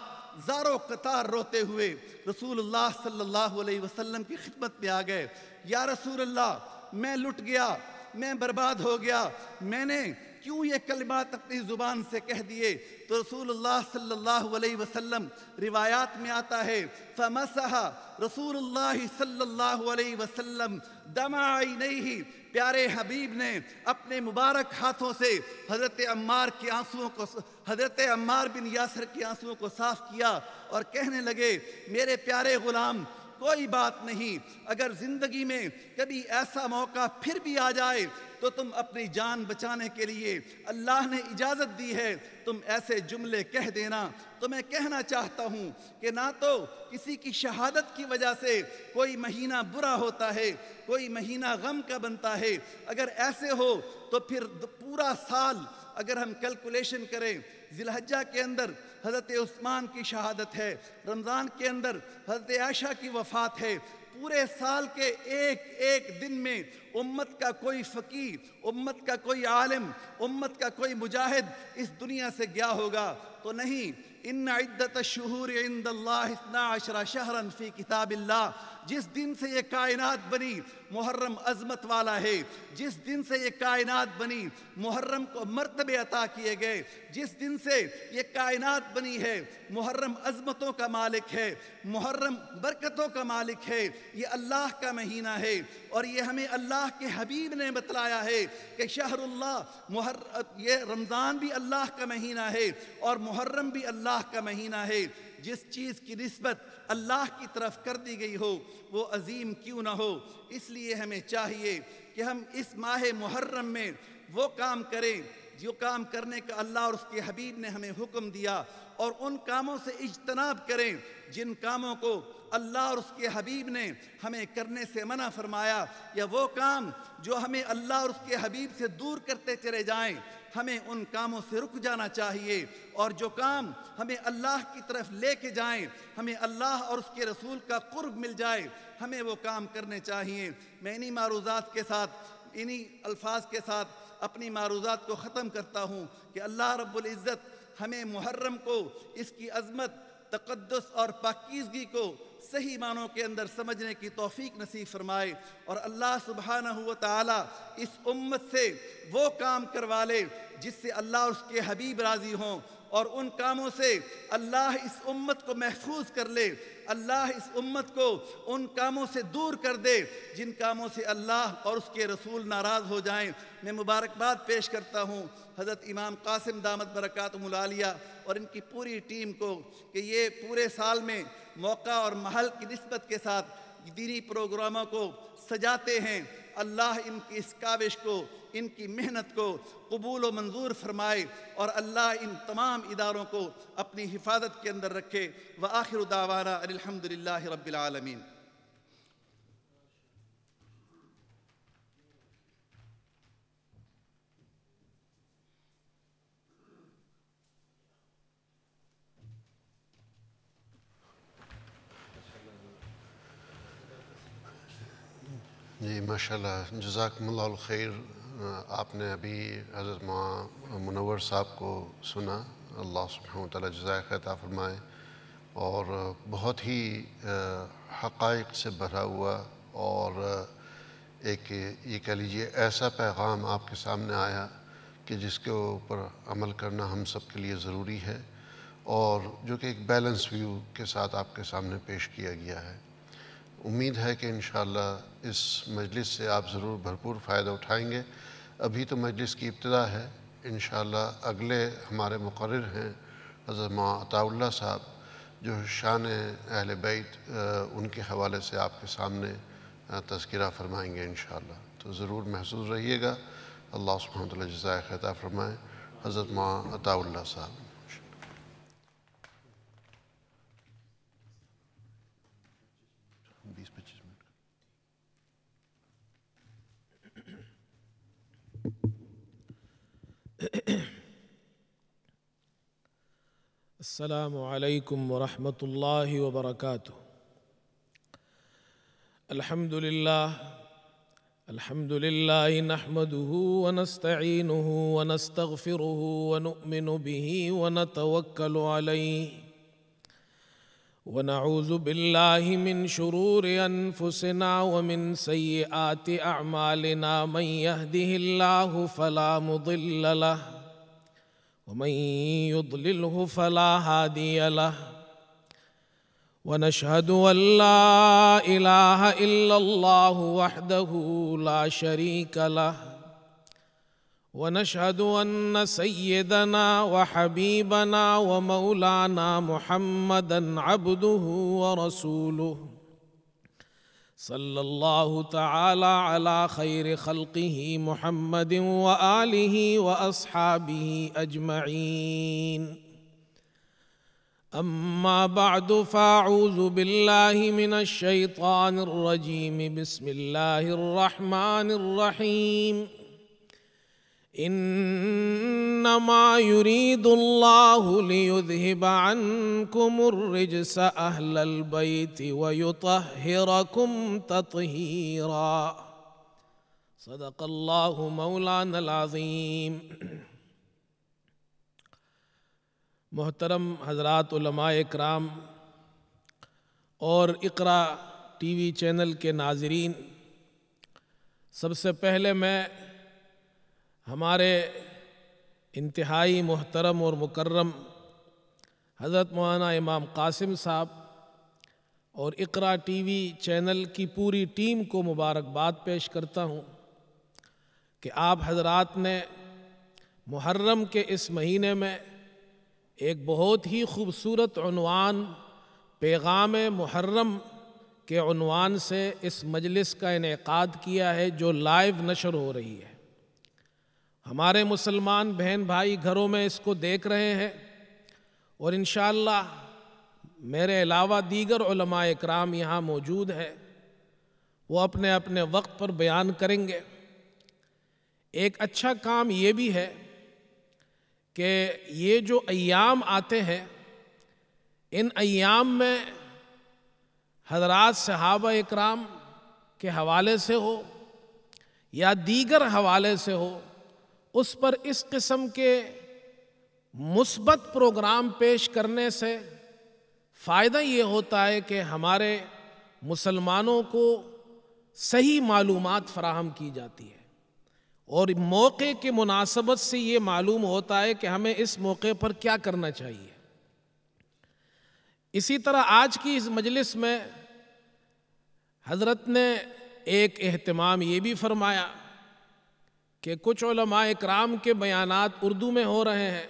زارو قطار روتے ہوئے رسول اللہ صلی اللہ علیہ وسلم کی خدمت میں آ گئے۔ یا رسول اللہ، میں لٹ گیا، میں برباد ہو گیا، میں نے کیوں یہ کلمات اپنی زبان سے کہہ دیے؟ تو رسول اللہ صلی اللہ علیہ وسلم روایات میں آتا ہے، فَمَسَحَ رسول اللہ صلی اللہ علیہ وسلم دمع عینیہ پیارے حبیب نے اپنے مبارک ہاتھوں سے حضرت عمار کے آنسوؤں کو حضرت عمار بن یاسر کے آنسوؤں کو صاف کیا اور کہنے لگے، میرے پیارے غلام، کوئی بات نہیں، اگر زندگی میں کبھی ایسا موقع پھر بھی آ جائے تو تم اپنی جان بچانے کے لیے اللہ نے اجازت دی ہے۔ تم ایسے جملے کہہ دینا۔ تو میں کہنا چاہتا ہوں کہ نہ تو کسی کی شہادت کی وجہ سے کوئی مہینہ برا ہوتا ہے، کوئی مہینہ غم کا بنتا ہے۔ اگر ایسے ہو تو پھر پورا سال اگر ہم کیلکولیشن کریں ذی الحجہ کے اندر حضرت عثمان کی شہادت ہے، رمضان کے اندر حضرت عائشہ کی وفات ہے۔ پورے سال کے ایک ایک دن میں امت کا کوئی فقیر امت کا کوئی عالم، امت کا کوئی مجاہد اس دنیا سے گیا ہوگا تو نہیں۔ ان عدت الشہور عند اللہ اثنا عشر شہرا فی کتاب اللہ۔ جس دن سے یہ کائنات بنی، محرم عظمت والا ہے۔ جس دن سے یہ کائنات بنی، محرم کو مرتبے عطا کیے گئے۔ جس دن سے یہ کائنات بنی ہے، محرم عظمتوں کا مالک ہے، محرم برکتوں کا مالک ہے۔ یہ اللہ کا مہینہ ہے۔ اور یہ ہمیں اللہ کے حبیب نے بتلایا ہے کہ شہر اللہ محرم یہ رمضان بھی اللہ کا مہینہ ہے اور محرم بھی اللہ کا مہینہ ہے۔ جس چیز کی نسبت اللہ کی طرف کر دی گئی ہو، وہ عظیم کیوں نہ ہو؟ اس لیے ہمیں چاہیے کہ ہم اس ماہ محرم میں وہ کام کریں۔ جو کام کرنے کا اللہ اور اس کے حبیب نے ہمیں حکم دیا اور ان کاموں سے اجتناب کریں۔ جن کاموں کو اللہ اور اس کے حبیب نے ہمیں کرنے سے منع فرمایا یا وہ کام جو ہمیں اللہ اور اس کے حبیب سے دور کرتے چلے جائیں، ہمیں ان کاموں سے رک جانا چاہیے اور جو کام ہمیں اللہ کی طرف لے کے جائیں، ہمیں اللہ اور اس کے رسول کا قرب مل جائے، ہمیں وہ کام کرنے چاہیے۔ میں انہی معروضات کے ساتھ، انہی الفاظ کے ساتھ اپنی معروضات کو ختم کرتا ہوں کہ اللہ رب العزت ہمیں محرم کو، اس کی عظمت، تقدس اور پاکیزگی کو صحیح معنوں کے اندر سمجھنے کی توفیق نصیب فرمائے اور اللہ سبحانہ و تعالی اس امت سے وہ کام کروا لے جس سے اللہ اور اس کے حبیب راضی ہوں اور ان کاموں سے اللہ اس امت کو محفوظ کر لے، اللہ اس امت کو ان کاموں سے دور کر دے جن کاموں سے اللہ اور اس کے رسول ناراض ہو جائیں۔ میں مبارکباد پیش کرتا ہوں۔ حضرت امام قاسم دامت برکات ملالیہ اور ان کی پوری ٹیم کو کہ یہ پورے سال میں موقع اور محل کی نسبت کے ساتھ دینی پروگراموں کو سجاتے ہیں۔ اللہ ان کی اس کاوش کو، ان کی محنت کو قبول و منظور فرمائے اور اللہ ان تمام اداروں کو اپنی حفاظت کے اندر رکھے۔ وآخر دعوانا الحمدللہ رب العالمین۔ جی ماشاء اللہ جزاکم اللہ الخیر آپ نے ابھی حضرت ماں منور صاحب کو سنا۔ اللہ سبحانہ وتعالی جزائے خطا فرمائے۔ اور بہت ہی حقائق سے بھرا ہوا اور ایک، یہ کہہ لیجیے ایسا پیغام آپ کے سامنے آیا کہ جس کے اوپر عمل کرنا ہم سب کے لیے ضروری ہے۔ اور جو کہ ایک بیلنس ویو کے ساتھ آپ کے سامنے پیش کیا گیا ہے۔ امید ہے کہ انشاءاللہ اس مجلس سے آپ ضرور بھرپور فائدہ اٹھائیں گے۔ ابھی تو مجلس کی ابتدا ہے۔ انشاءاللہ اگلے ہمارے مقرر ہیں حضرت ماں عطا اللہ صاحب، جو شان اہل بیت ان کے حوالے سے آپ کے سامنے تذکرہ فرمائیں گے انشاءاللہ۔ تو ضرور محسوس رہیے گا۔ اللہ سبحانہ وتعالی جزائے خطا فرمائیں حضرت ماں عطا اللہ صاحب۔ *coughs* السلام عليكم ورحمة الله وبركاته. الحمد لله الحمد لله نحمده ونستعينه ونستغفره ونؤمن به ونتوكل عليه. ونعوذ بالله من شرور أنفسنا ومن سيئات أعمالنا من يهده الله فلا مضل له ومن يضلله فلا هادي له ونشهد أن لا إله إلا الله وحده لا شريك له ونشهد أن سيدنا وحبيبنا ومولانا محمدا عبده ورسوله. صلى الله تعالى على خير خلقه محمد وآله وأصحابه أجمعين. أما بعد فأعوذ بالله من الشيطان الرجيم. بسم الله الرحمن الرحيم. انما يريد الله ليذهب عنكم الرجس اهل البيت ويطهركم تطهيرا. صدق الله مولانا العظيم. محترم حضرات علماء اکرام اور اقرا ٹی وی چینل کے ناظرین، سب سے پہلے میں ہمارے انتہائی محترم اور مکرم حضرت مولانا امام قاسم صاحب اور اقرا ٹی وی چینل کی پوری ٹیم کو مبارکباد پیش کرتا ہوں کہ آپ حضرات نے محرم کے اس مہینے میں ایک بہت ہی خوبصورت عنوان، پیغام محرم کے عنوان سے اس مجلس کا انعقاد کیا ہے جو لائیو نشر ہو رہی ہے۔ ہمارے مسلمان بہن بھائی گھروں میں اس کو دیکھ رہے ہیں اور انشاءاللہ میرے علاوہ دیگر علماء اکرام یہاں موجود ہے وہ اپنے اپنے وقت پر بیان کریں گے۔ ایک اچھا کام یہ بھی ہے کہ یہ جو ایام آتے ہیں، ان ایام میں حضرات صحابہ اکرام کے حوالے سے ہو یا دیگر حوالے سے ہو اس پر اس قسم کے مثبت پروگرام پیش کرنے سے فائدہ یہ ہوتا ہے کہ ہمارے مسلمانوں کو صحیح معلومات فراہم کی جاتی ہے۔ اور موقع کی مناسبت سے یہ معلوم ہوتا ہے کہ ہمیں اس موقع پر کیا کرنا چاہیے۔ اسی طرح آج کی اس مجلس میں حضرت نے ایک اہتمام یہ بھی فرمایا کہ کچھ علماء اکرام کے بیانات اردو میں ہو رہے ہیں۔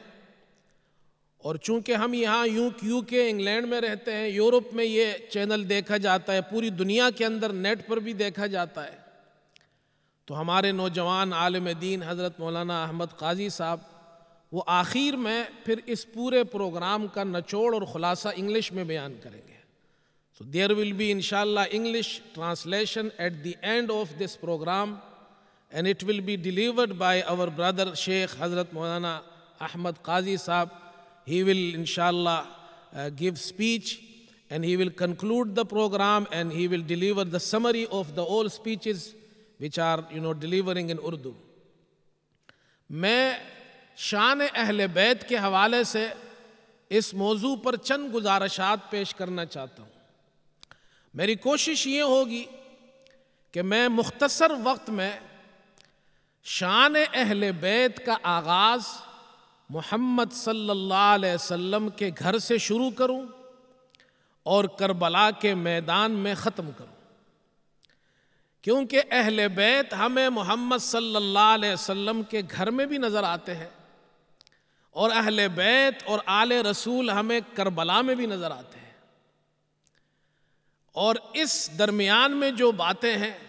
اور چونکہ ہم یہاں یوں کیو کے انگلینڈ میں رہتے ہیں، یورپ میں یہ چینل دیکھا جاتا ہے، پوری دنیا کے اندر نیٹ پر بھی دیکھا جاتا ہے۔ تو ہمارے نوجوان عالم دین حضرت مولانا احمد قاضی صاحب، وہ آخر میں پھر اس پورے پروگرام کا نچوڑ اور خلاصہ انگلش میں بیان کریں گے۔ سو دیر ول بی انشاءاللہ English translation at the end of this program and it will be delivered by our brother Sheikh حضرت مولانا احمد قاضی صاحب ہی ول انشاءاللہ give speech and he will conclude the program and he will deliver the summary of the all speeches which are you know delivering in Urdu میں شان اہل بیت کے حوالے سے اس موضوع پر چند گزارشات پیش کرنا چاہتا ہوں۔ میری کوشش یہ ہوگی کہ میں مختصر وقت میں شان اہل بیت کا آغاز محمد صلی اللہ علیہ وسلم کے گھر سے شروع کروں اور کربلا کے میدان میں ختم کروں۔ کیونکہ اہل بیت ہمیں محمد صلی اللہ علیہ وسلم کے گھر میں بھی نظر آتے ہیں اور اہل بیت اور آل رسول ہمیں کربلا میں بھی نظر آتے ہیں۔ اور اس درمیان میں جو باتیں ہیں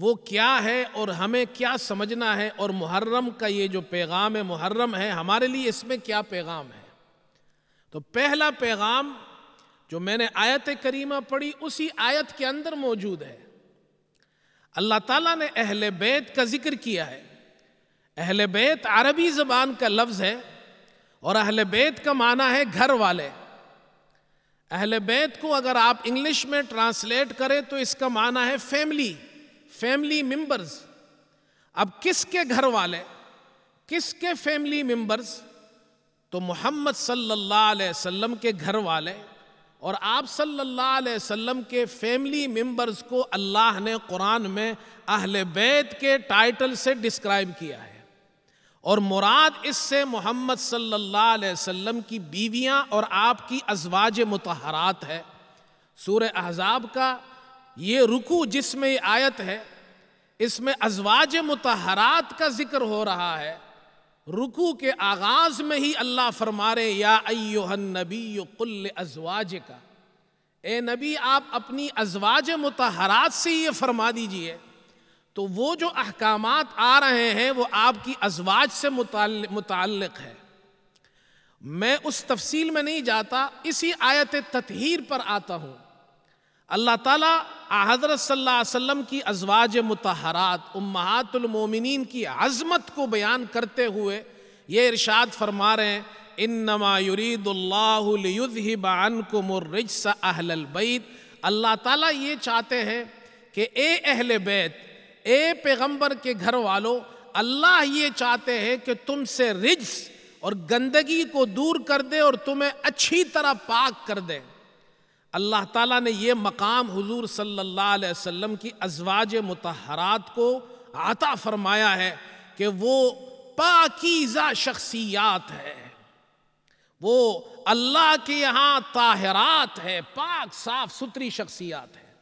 وہ کیا ہے اور ہمیں کیا سمجھنا ہے اور محرم کا یہ جو پیغام ہے، محرم ہے، ہمارے لیے اس میں کیا پیغام ہے؟ تو پہلا پیغام جو میں نے آیت کریمہ پڑھی، اسی آیت کے اندر موجود ہے۔ اللہ تعالیٰ نے اہل بیت کا ذکر کیا ہے۔ اہل بیت عربی زبان کا لفظ ہے اور اہل بیت کا معنی ہے گھر والے۔ اہل بیت کو اگر آپ انگلش میں ٹرانسلیٹ کریں تو اس کا معنی ہے فیملی۔ فیملی ممبرز اب کس کے گھر والے، کس کے فیملی ممبرز تو محمد صلی اللہ علیہ وسلم کے گھر والے اور آپ صلی اللہ علیہ وسلم کے فیملی ممبرز کو اللہ نے قرآن میں اہل بیت کے ٹائٹل سے ڈسکرائب کیا ہے۔ اور مراد اس سے محمد صلی اللہ علیہ وسلم کی بیویاں اور آپ کی ازواج متحرات ہے۔ سورہ احزاب کا یہ رکو جس میں یہ آیت ہے، اس میں ازواج متحرات کا ذکر ہو رہا ہے۔ رکو کے آغاز میں ہی اللہ فرما رہے یا ایوہ النبی قل ازواج کا اے نبی، آپ اپنی ازواج متحرات سے یہ فرما دیجیے۔ تو وہ جو احکامات آ رہے ہیں، وہ آپ کی ازواج سے متعلق ہے۔ میں اس تفصیل میں نہیں جاتا، اسی آیت تطہیر پر آتا ہوں۔ اللہ تعالیٰ حضرت صلی اللہ علیہ وسلم کی ازواج متحرات امہات المومنین کی عظمت کو بیان کرتے ہوئے یہ ارشاد فرما رہے ہیں، انما یرید اللہ لیذہب عنکم الرجس اہل البیت۔ اللہ تعالیٰ یہ چاہتے ہیں کہ اے اہل بیت، اے پیغمبر کے گھر والو، اللہ یہ چاہتے ہیں کہ تم سے رجس اور گندگی کو دور کر دے اور تمہیں اچھی طرح پاک کر دے۔ اللہ تعالیٰ نے یہ مقام حضور صلی اللہ علیہ وسلم کی ازواج متحرات کو عطا فرمایا ہے کہ وہ پاکیزہ شخصیات ہے۔ وہ اللہ کے یہاں طاہرات ہے، پاک، صاف ستری شخصیات ہے۔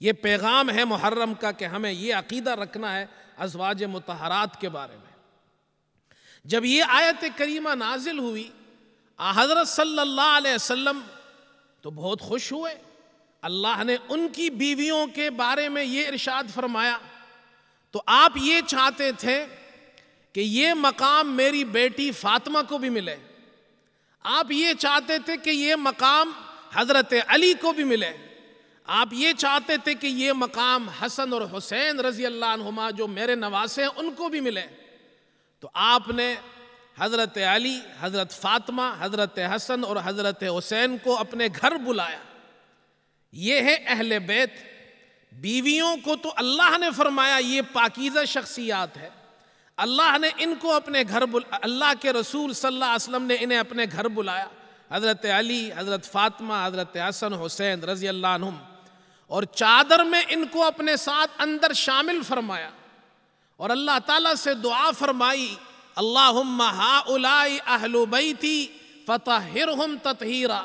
یہ پیغام ہے محرم کا کہ ہمیں یہ عقیدہ رکھنا ہے ازواج متحرات کے بارے میں۔ جب یہ آیت کریمہ نازل ہوئی حضرت صلی اللہ علیہ وسلم تو بہت خوش ہوئے۔ اللہ نے ان کی بیویوں کے بارے میں یہ ارشاد فرمایا۔ تو آپ یہ چاہتے تھے کہ یہ مقام میری بیٹی فاطمہ کو بھی ملے۔ آپ یہ چاہتے تھے کہ یہ مقام حضرت علی کو بھی ملے۔ آپ یہ چاہتے تھے کہ یہ مقام حسن اور حسین رضی اللہ عنہما جو میرے نواسے ہیں ان کو بھی ملے۔ تو آپ نے حضرت علی، حضرت فاطمہ، حضرت حسن اور حضرت حسین کو اپنے گھر بلایا۔ یہ ہے اہل بیت۔ بیویوں کو تو اللہ نے فرمایا یہ پاکیزہ شخصیات ہے اللہ نے ان کو اپنے گھر بلا اللہ کے رسول صلی اللہ علیہ وسلم نے انہیں اپنے گھر بلایا۔ حضرت علی، حضرت فاطمہ، حضرت حسن، حسین رضی اللہ عنہم۔ اور چادر میں ان کو اپنے ساتھ اندر شامل فرمایا۔ اور اللہ تعالیٰ سے دعا فرمائی۔ اللہم ہاؤلائی اہل بیتی فطہرہم تطہیرا۔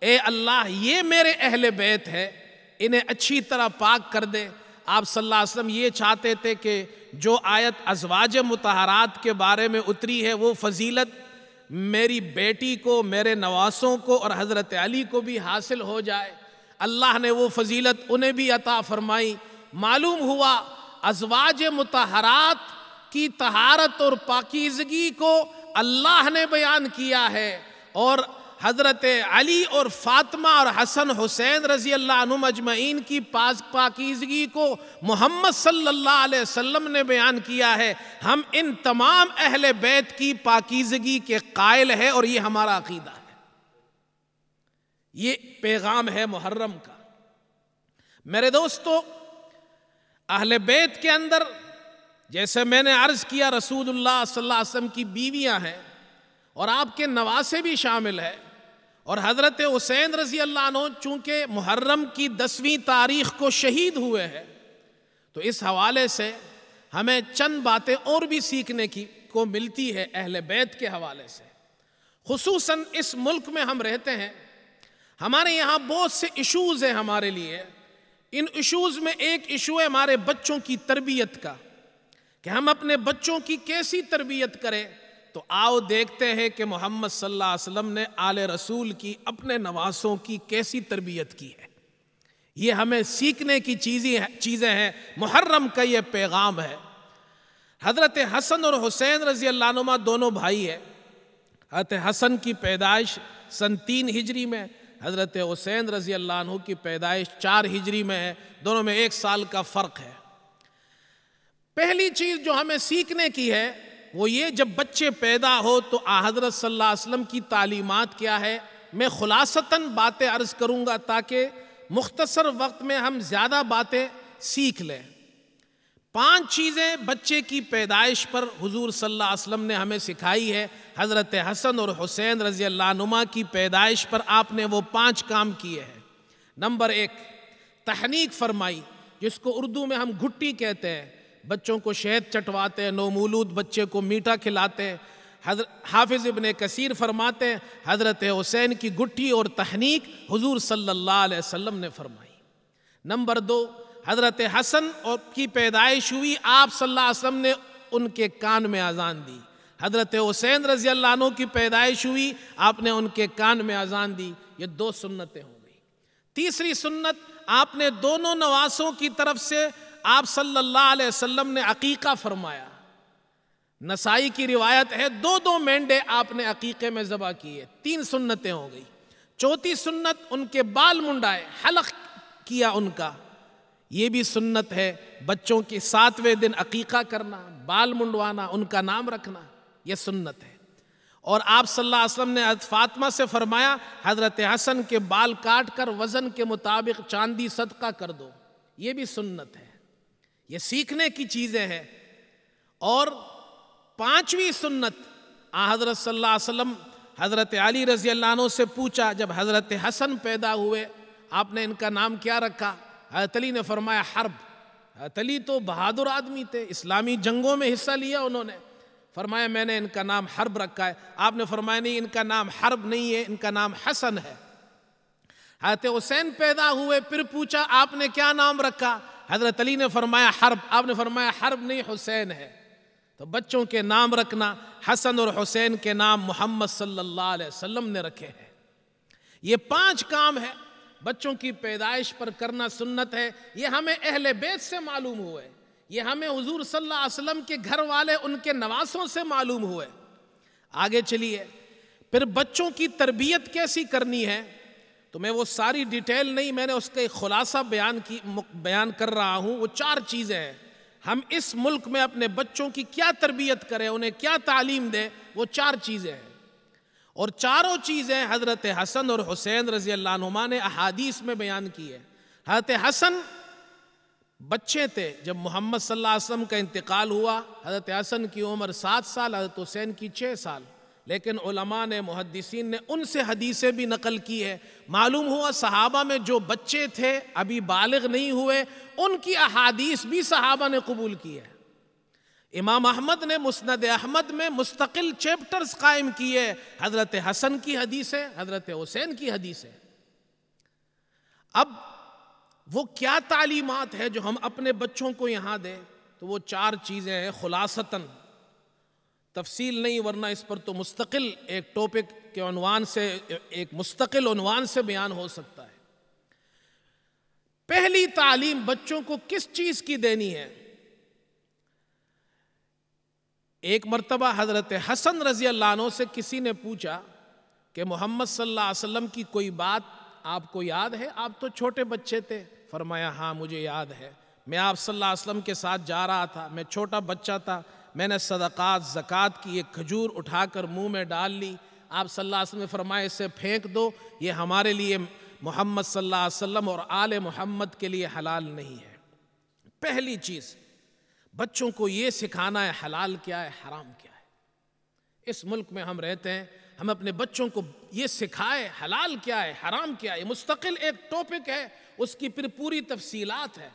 اے اللہ، یہ میرے اہل بیت ہے، انہیں اچھی طرح پاک کر دے۔ آپ صلی اللہ علیہ وسلم یہ چاہتے تھے کہ جو آیت ازواج متحرات کے بارے میں اتری ہے، وہ فضیلت میری بیٹی کو، میرے نواسوں کو اور حضرت علی کو بھی حاصل ہو جائے۔ اللہ نے وہ فضیلت انہیں بھی عطا فرمائی۔ معلوم ہوا، ازواج متحرات کی طہارت اور پاکیزگی کو اللہ نے بیان کیا ہے اور حضرت علی اور فاطمہ اور حسن حسین رضی اللہ عنہ مجمعین کی پاکیزگی کو محمد صلی اللہ علیہ وسلم نے بیان کیا ہے۔ ہم ان تمام اہل بیت کی پاکیزگی کے قائل ہے اور یہ ہمارا عقیدہ ہے۔ یہ پیغام ہے محرم کا۔ میرے دوستو، اہل بیت کے اندر جیسے میں نے عرض کیا رسول اللہ صلی اللہ علیہ وسلم کی بیویاں ہیں اور آپ کے نواسے بھی شامل ہے اور حضرت حسین رضی اللہ عنہ چونکہ محرم کی دسویں تاریخ کو شہید ہوئے ہیں، تو اس حوالے سے ہمیں چند باتیں اور بھی سیکھنے کی کو ملتی ہے اہل بیت کے حوالے سے۔ خصوصاً اس ملک میں ہم رہتے ہیں، ہمارے یہاں بہت سے ایشوز ہیں ہمارے لیے۔ ان ایشوز میں ایک ایشو ہے ہمارے بچوں کی تربیت کا۔ کہ ہم اپنے بچوں کی کیسی تربیت کریں، تو آؤ دیکھتے ہیں کہ محمد صلی اللہ علیہ وسلم نے آل رسول کی اپنے نواسوں کی کیسی تربیت کی ہے۔ یہ ہمیں سیکھنے کی چیزیں ہیں محرم کا یہ پیغام ہے۔ حضرت حسن اور حسین رضی اللہ عنہ دونوں بھائی ہیں۔ حضرت حسن کی پیدائش سن تین ہجری میں، حضرت حسین رضی اللہ عنہ کی پیدائش چار ہجری میں ہے۔ دونوں میں ایک سال کا فرق ہے۔ پہلی چیز جو ہمیں سیکھنے کی ہے وہ یہ جب بچے پیدا ہو تو آ حضرت صلی اللہ علیہ وسلم کی تعلیمات کیا ہے؟ میں خلاصتاً باتیں عرض کروں گا تاکہ مختصر وقت میں ہم زیادہ باتیں سیکھ لیں۔ پانچ چیزیں بچے کی پیدائش پر حضور صلی اللہ علیہ وسلم نے ہمیں سکھائی ہے۔ حضرت حسن اور حسین رضی اللہ عنما کی پیدائش پر آپ نے وہ پانچ کام کیے ہیں۔ نمبر ایک، تحنیک فرمائی، جس کو اردو میں ہم گھٹی کہتے ہیں۔ بچوں کو شہد چٹواتے ہیں، نومولود بچے کو میٹھا کھلاتے ہیں۔ حضرت حافظ ابن کثیر فرماتے ہیں، حضرت حسین کی گٹھی اور تحنیک حضور صلی اللہ علیہ وسلم نے فرمائی۔ نمبر دو، حضرت حسن اور کی پیدائش ہوئی، آپ صلی اللہ علیہ وسلم نے ان کے کان میں اذان دی۔ حضرت حسین رضی اللہ عنہ کی پیدائش ہوئی، آپ نے ان کے کان میں اذان دی۔ یہ دو سنتیں ہو گئی تیسری سنت، آپ نے دونوں نواسوں کی طرف سے آپ صلی اللہ علیہ وسلم نے عقیقہ فرمایا۔ نسائی کی روایت ہے، دو دو مینڈے آپ نے عقیقے میں ذبح کیے، تین سنتیں ہو گئی۔ چوتھی سنت ان کے بال منڈائے، حلق کیا ان کا۔ یہ بھی سنت ہے، بچوں کے ساتویں دن عقیقہ کرنا، بال منڈوانا، ان کا نام رکھنا، یہ سنت ہے۔ اور آپ صلی اللہ علیہ وسلم نے فاطمہ سے فرمایا، حضرت حسن کے بال کاٹ کر وزن کے مطابق چاندی صدقہ کر دو۔ یہ بھی سنت ہے۔ یہ سیکھنے کی چیزیں ہیں۔ اور پانچویں سنت آ حضرت صلی اللہ علیہ وسلم حضرت علی رضی اللہ عنہ سے پوچھا جب حضرت حسن پیدا ہوئے، آپ نے ان کا نام کیا رکھا؟ حضرت علی نے فرمایا، حرب۔ حضرت علی تو بہادر آدمی تھے، اسلامی جنگوں میں حصہ لیا انہوں نے۔ فرمایا، میں نے ان کا نام حرب رکھا ہے۔ آپ نے فرمایا، نہیں، ان کا نام حرب نہیں ہے، ان کا نام حسن ہے۔ حضرت حسین پیدا ہوئے، پھر پوچھا، آپ نے کیا نام رکھا؟ حضرت علی نے فرمایا، حرب، آپ نے فرمایا، حرب نہیں، حسین ہے۔ تو بچوں کے نام رکھنا، حسن اور حسین کے نام محمد صلی اللہ علیہ وسلم نے رکھے ہیں۔ یہ پانچ کام ہے بچوں کی پیدائش پر کرنا سنت ہے۔ یہ ہمیں اہل بیت سے معلوم ہوئے۔ یہ ہمیں حضور صلی اللہ علیہ وسلم کے گھر والے، ان کے نواسوں سے معلوم ہوئے۔ آگے چلیے۔ پھر بچوں کی تربیت کیسی کرنی ہے؟ تو میں وہ ساری ڈیٹیل نہیں، میں نے اس کا ایک خلاصہ بیان کی بیان کر رہا ہوں۔ وہ چار چیزیں ہیں۔ ہم اس ملک میں اپنے بچوں کی کیا تربیت کریں، انہیں کیا تعلیم دیں، وہ چار چیزیں ہیں۔ اور چاروں چیزیں حضرت حسن اور حسین رضی اللہ عنہما نے احادیث میں بیان کی ہے حضرت حسن بچے تھے۔ جب محمد صلی اللہ علیہ وسلم کا انتقال ہوا، حضرت حسن کی عمر سات سال، حضرت حسین کی چھ سال۔ لیکن علماء نے، محدثین نے ان سے حدیثیں بھی نقل کی ہے معلوم ہوا صحابہ میں جو بچے تھے، ابھی بالغ نہیں ہوئے، ان کی احادیث بھی صحابہ نے قبول کی ہے امام احمد نے مسند احمد میں مستقل چیپٹرز قائم کیے۔ حضرت حسن کی حدیثیں، حضرت حسین کی حدیثیں۔ اب وہ کیا تعلیمات ہے جو ہم اپنے بچوں کو یہاں دیں؟ تو وہ چار چیزیں ہیں، خلاصتاً۔ تفصیل نہیں، ورنہ اس پر تو مستقل ایک ٹاپک کے عنوان سے، ایک مستقل عنوان سے بیان ہو سکتا ہے۔ پہلی تعلیم بچوں کو کس چیز کی دینی ہے؟ ایک مرتبہ حضرت حسن رضی اللہ عنہ سے کسی نے پوچھا کہ محمد صلی اللہ علیہ وسلم کی کوئی بات آپ کو یاد ہے؟ آپ تو چھوٹے بچے تھے۔ فرمایا ہاں مجھے یاد ہے۔ میں آپ صلی اللہ علیہ وسلم کے ساتھ جا رہا تھا، میں چھوٹا بچہ تھا۔ میں نے صدقات زکوٰۃ کی ایک کھجور اٹھا کر منہ میں ڈال لی۔ آپ صلی اللہ علیہ وسلم نے فرمایا، اسے پھینک دو، یہ ہمارے لیے محمد صلی اللہ علیہ وسلم اور آل محمد کے لیے حلال نہیں ہے۔ پہلی چیز، بچوں کو یہ سکھانا ہے، حلال کیا ہے، حرام کیا ہے۔ اس ملک میں ہم رہتے ہیں، ہم اپنے بچوں کو یہ سکھائے، حلال کیا ہے، حرام کیا ہے۔ مستقل ایک ٹاپک ہے، اس کی پھر پوری تفصیلات ہے۔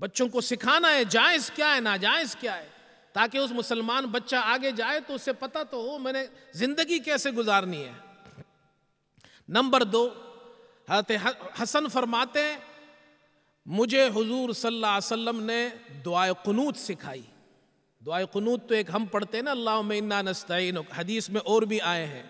بچوں کو سکھانا ہے، جائز کیا ہے، ناجائز کیا ہے۔ تاکہ اس مسلمان بچہ آگے جائے تو اسے پتہ تو ہو میں نے زندگی کیسے گزارنی ہے۔ نمبر دو، حضرت حسن فرماتے ہیں، مجھے حضور صلی اللہ علیہ وسلم نے دعائے قنوت سکھائی۔ دعائے قنوت تو ایک ہم پڑھتے ہیں نا اللہ انا نستعین حدیث میں اور بھی آئے ہیں۔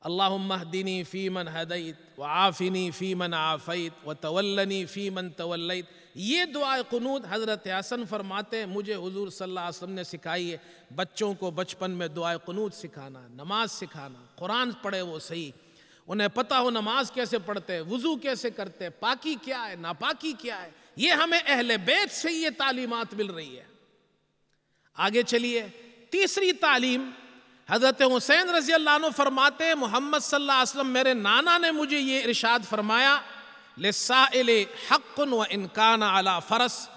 اللہم اہدنی فی من حدیت وعافنی فی من عافیت، وتولنی فی من تولیت۔ یہ دعا قنوت حضرت حسن فرماتے ہیں، مجھے حضور صلی اللہ علیہ وسلم نے سکھائی ہے، بچوں کو بچپن میں دعا قنوت سکھانا، نماز سکھانا، قرآن پڑھے وہ صحیح۔ انہیں پتہ ہو نماز کیسے پڑھتے وضو کیسے کرتے پاکی کیا ہے، ناپاکی کیا ہے۔ یہ ہمیں اہل بیت سے یہ تعلیمات مل رہی ہے۔ آگے چلیے، تیسری تعلیم حضرت حسین رضی اللہ عنہ فرماتے ہیں، محمد صلی اللہ علیہ وسلم، میرے نانا نے مجھے یہ ارشاد فرمایا لسائل حق و انکان علی فرس۔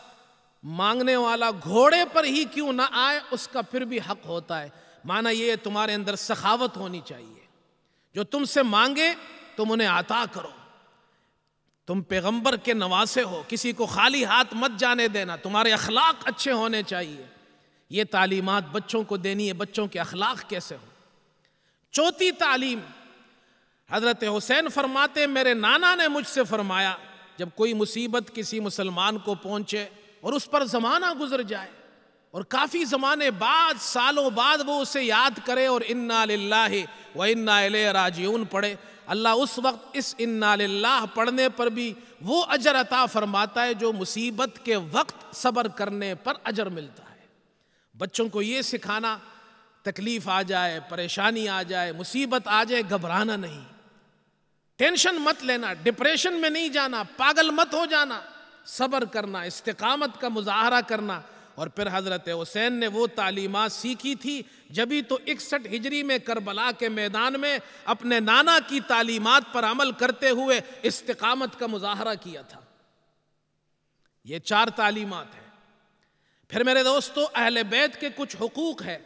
مانگنے والا گھوڑے پر ہی کیوں نہ آئے، اس کا پھر بھی حق ہوتا ہے۔ مانا یہ تمہارے اندر سخاوت ہونی چاہیے۔ جو تم سے مانگے، تم انہیں عطا کرو۔ تم پیغمبر کے نواسے ہو، کسی کو خالی ہاتھ مت جانے دینا۔ تمہارے اخلاق اچھے ہونے چاہیے۔ یہ تعلیمات بچوں کو دینی ہے، بچوں کے اخلاق کیسے ہو چوتھی تعلیم حضرت حسین فرماتے، میرے نانا نے مجھ سے فرمایا، جب کوئی مصیبت کسی مسلمان کو پہنچے اور اس پر زمانہ گزر جائے اور کافی زمانے بعد، سالوں بعد وہ اسے یاد کرے اور انا للہ و انا الیہ راجعون پڑھے۔ اللہ اس وقت اس انا للہ پڑھنے پر بھی وہ اجر عطا فرماتا ہے جو مصیبت کے وقت صبر کرنے پر اجر ملتا ہے۔ بچوں کو یہ سکھانا، تکلیف آ جائے، پریشانی آ جائے، مصیبت آ جائے، گھبرانا نہیں۔ ٹینشن مت لینا، ڈپریشن میں نہیں جانا، پاگل مت ہو جانا، صبر کرنا، استقامت کا مظاہرہ کرنا۔ اور پھر حضرت حسین نے وہ تعلیمات سیکھی تھی جبھی تو اکسٹھ ہجری میں کربلا کے میدان میں اپنے نانا کی تعلیمات پر عمل کرتے ہوئے استقامت کا مظاہرہ کیا تھا۔ یہ چار تعلیمات ہیں۔ پھر میرے دوستو، اہل بیت کے کچھ حقوق ہے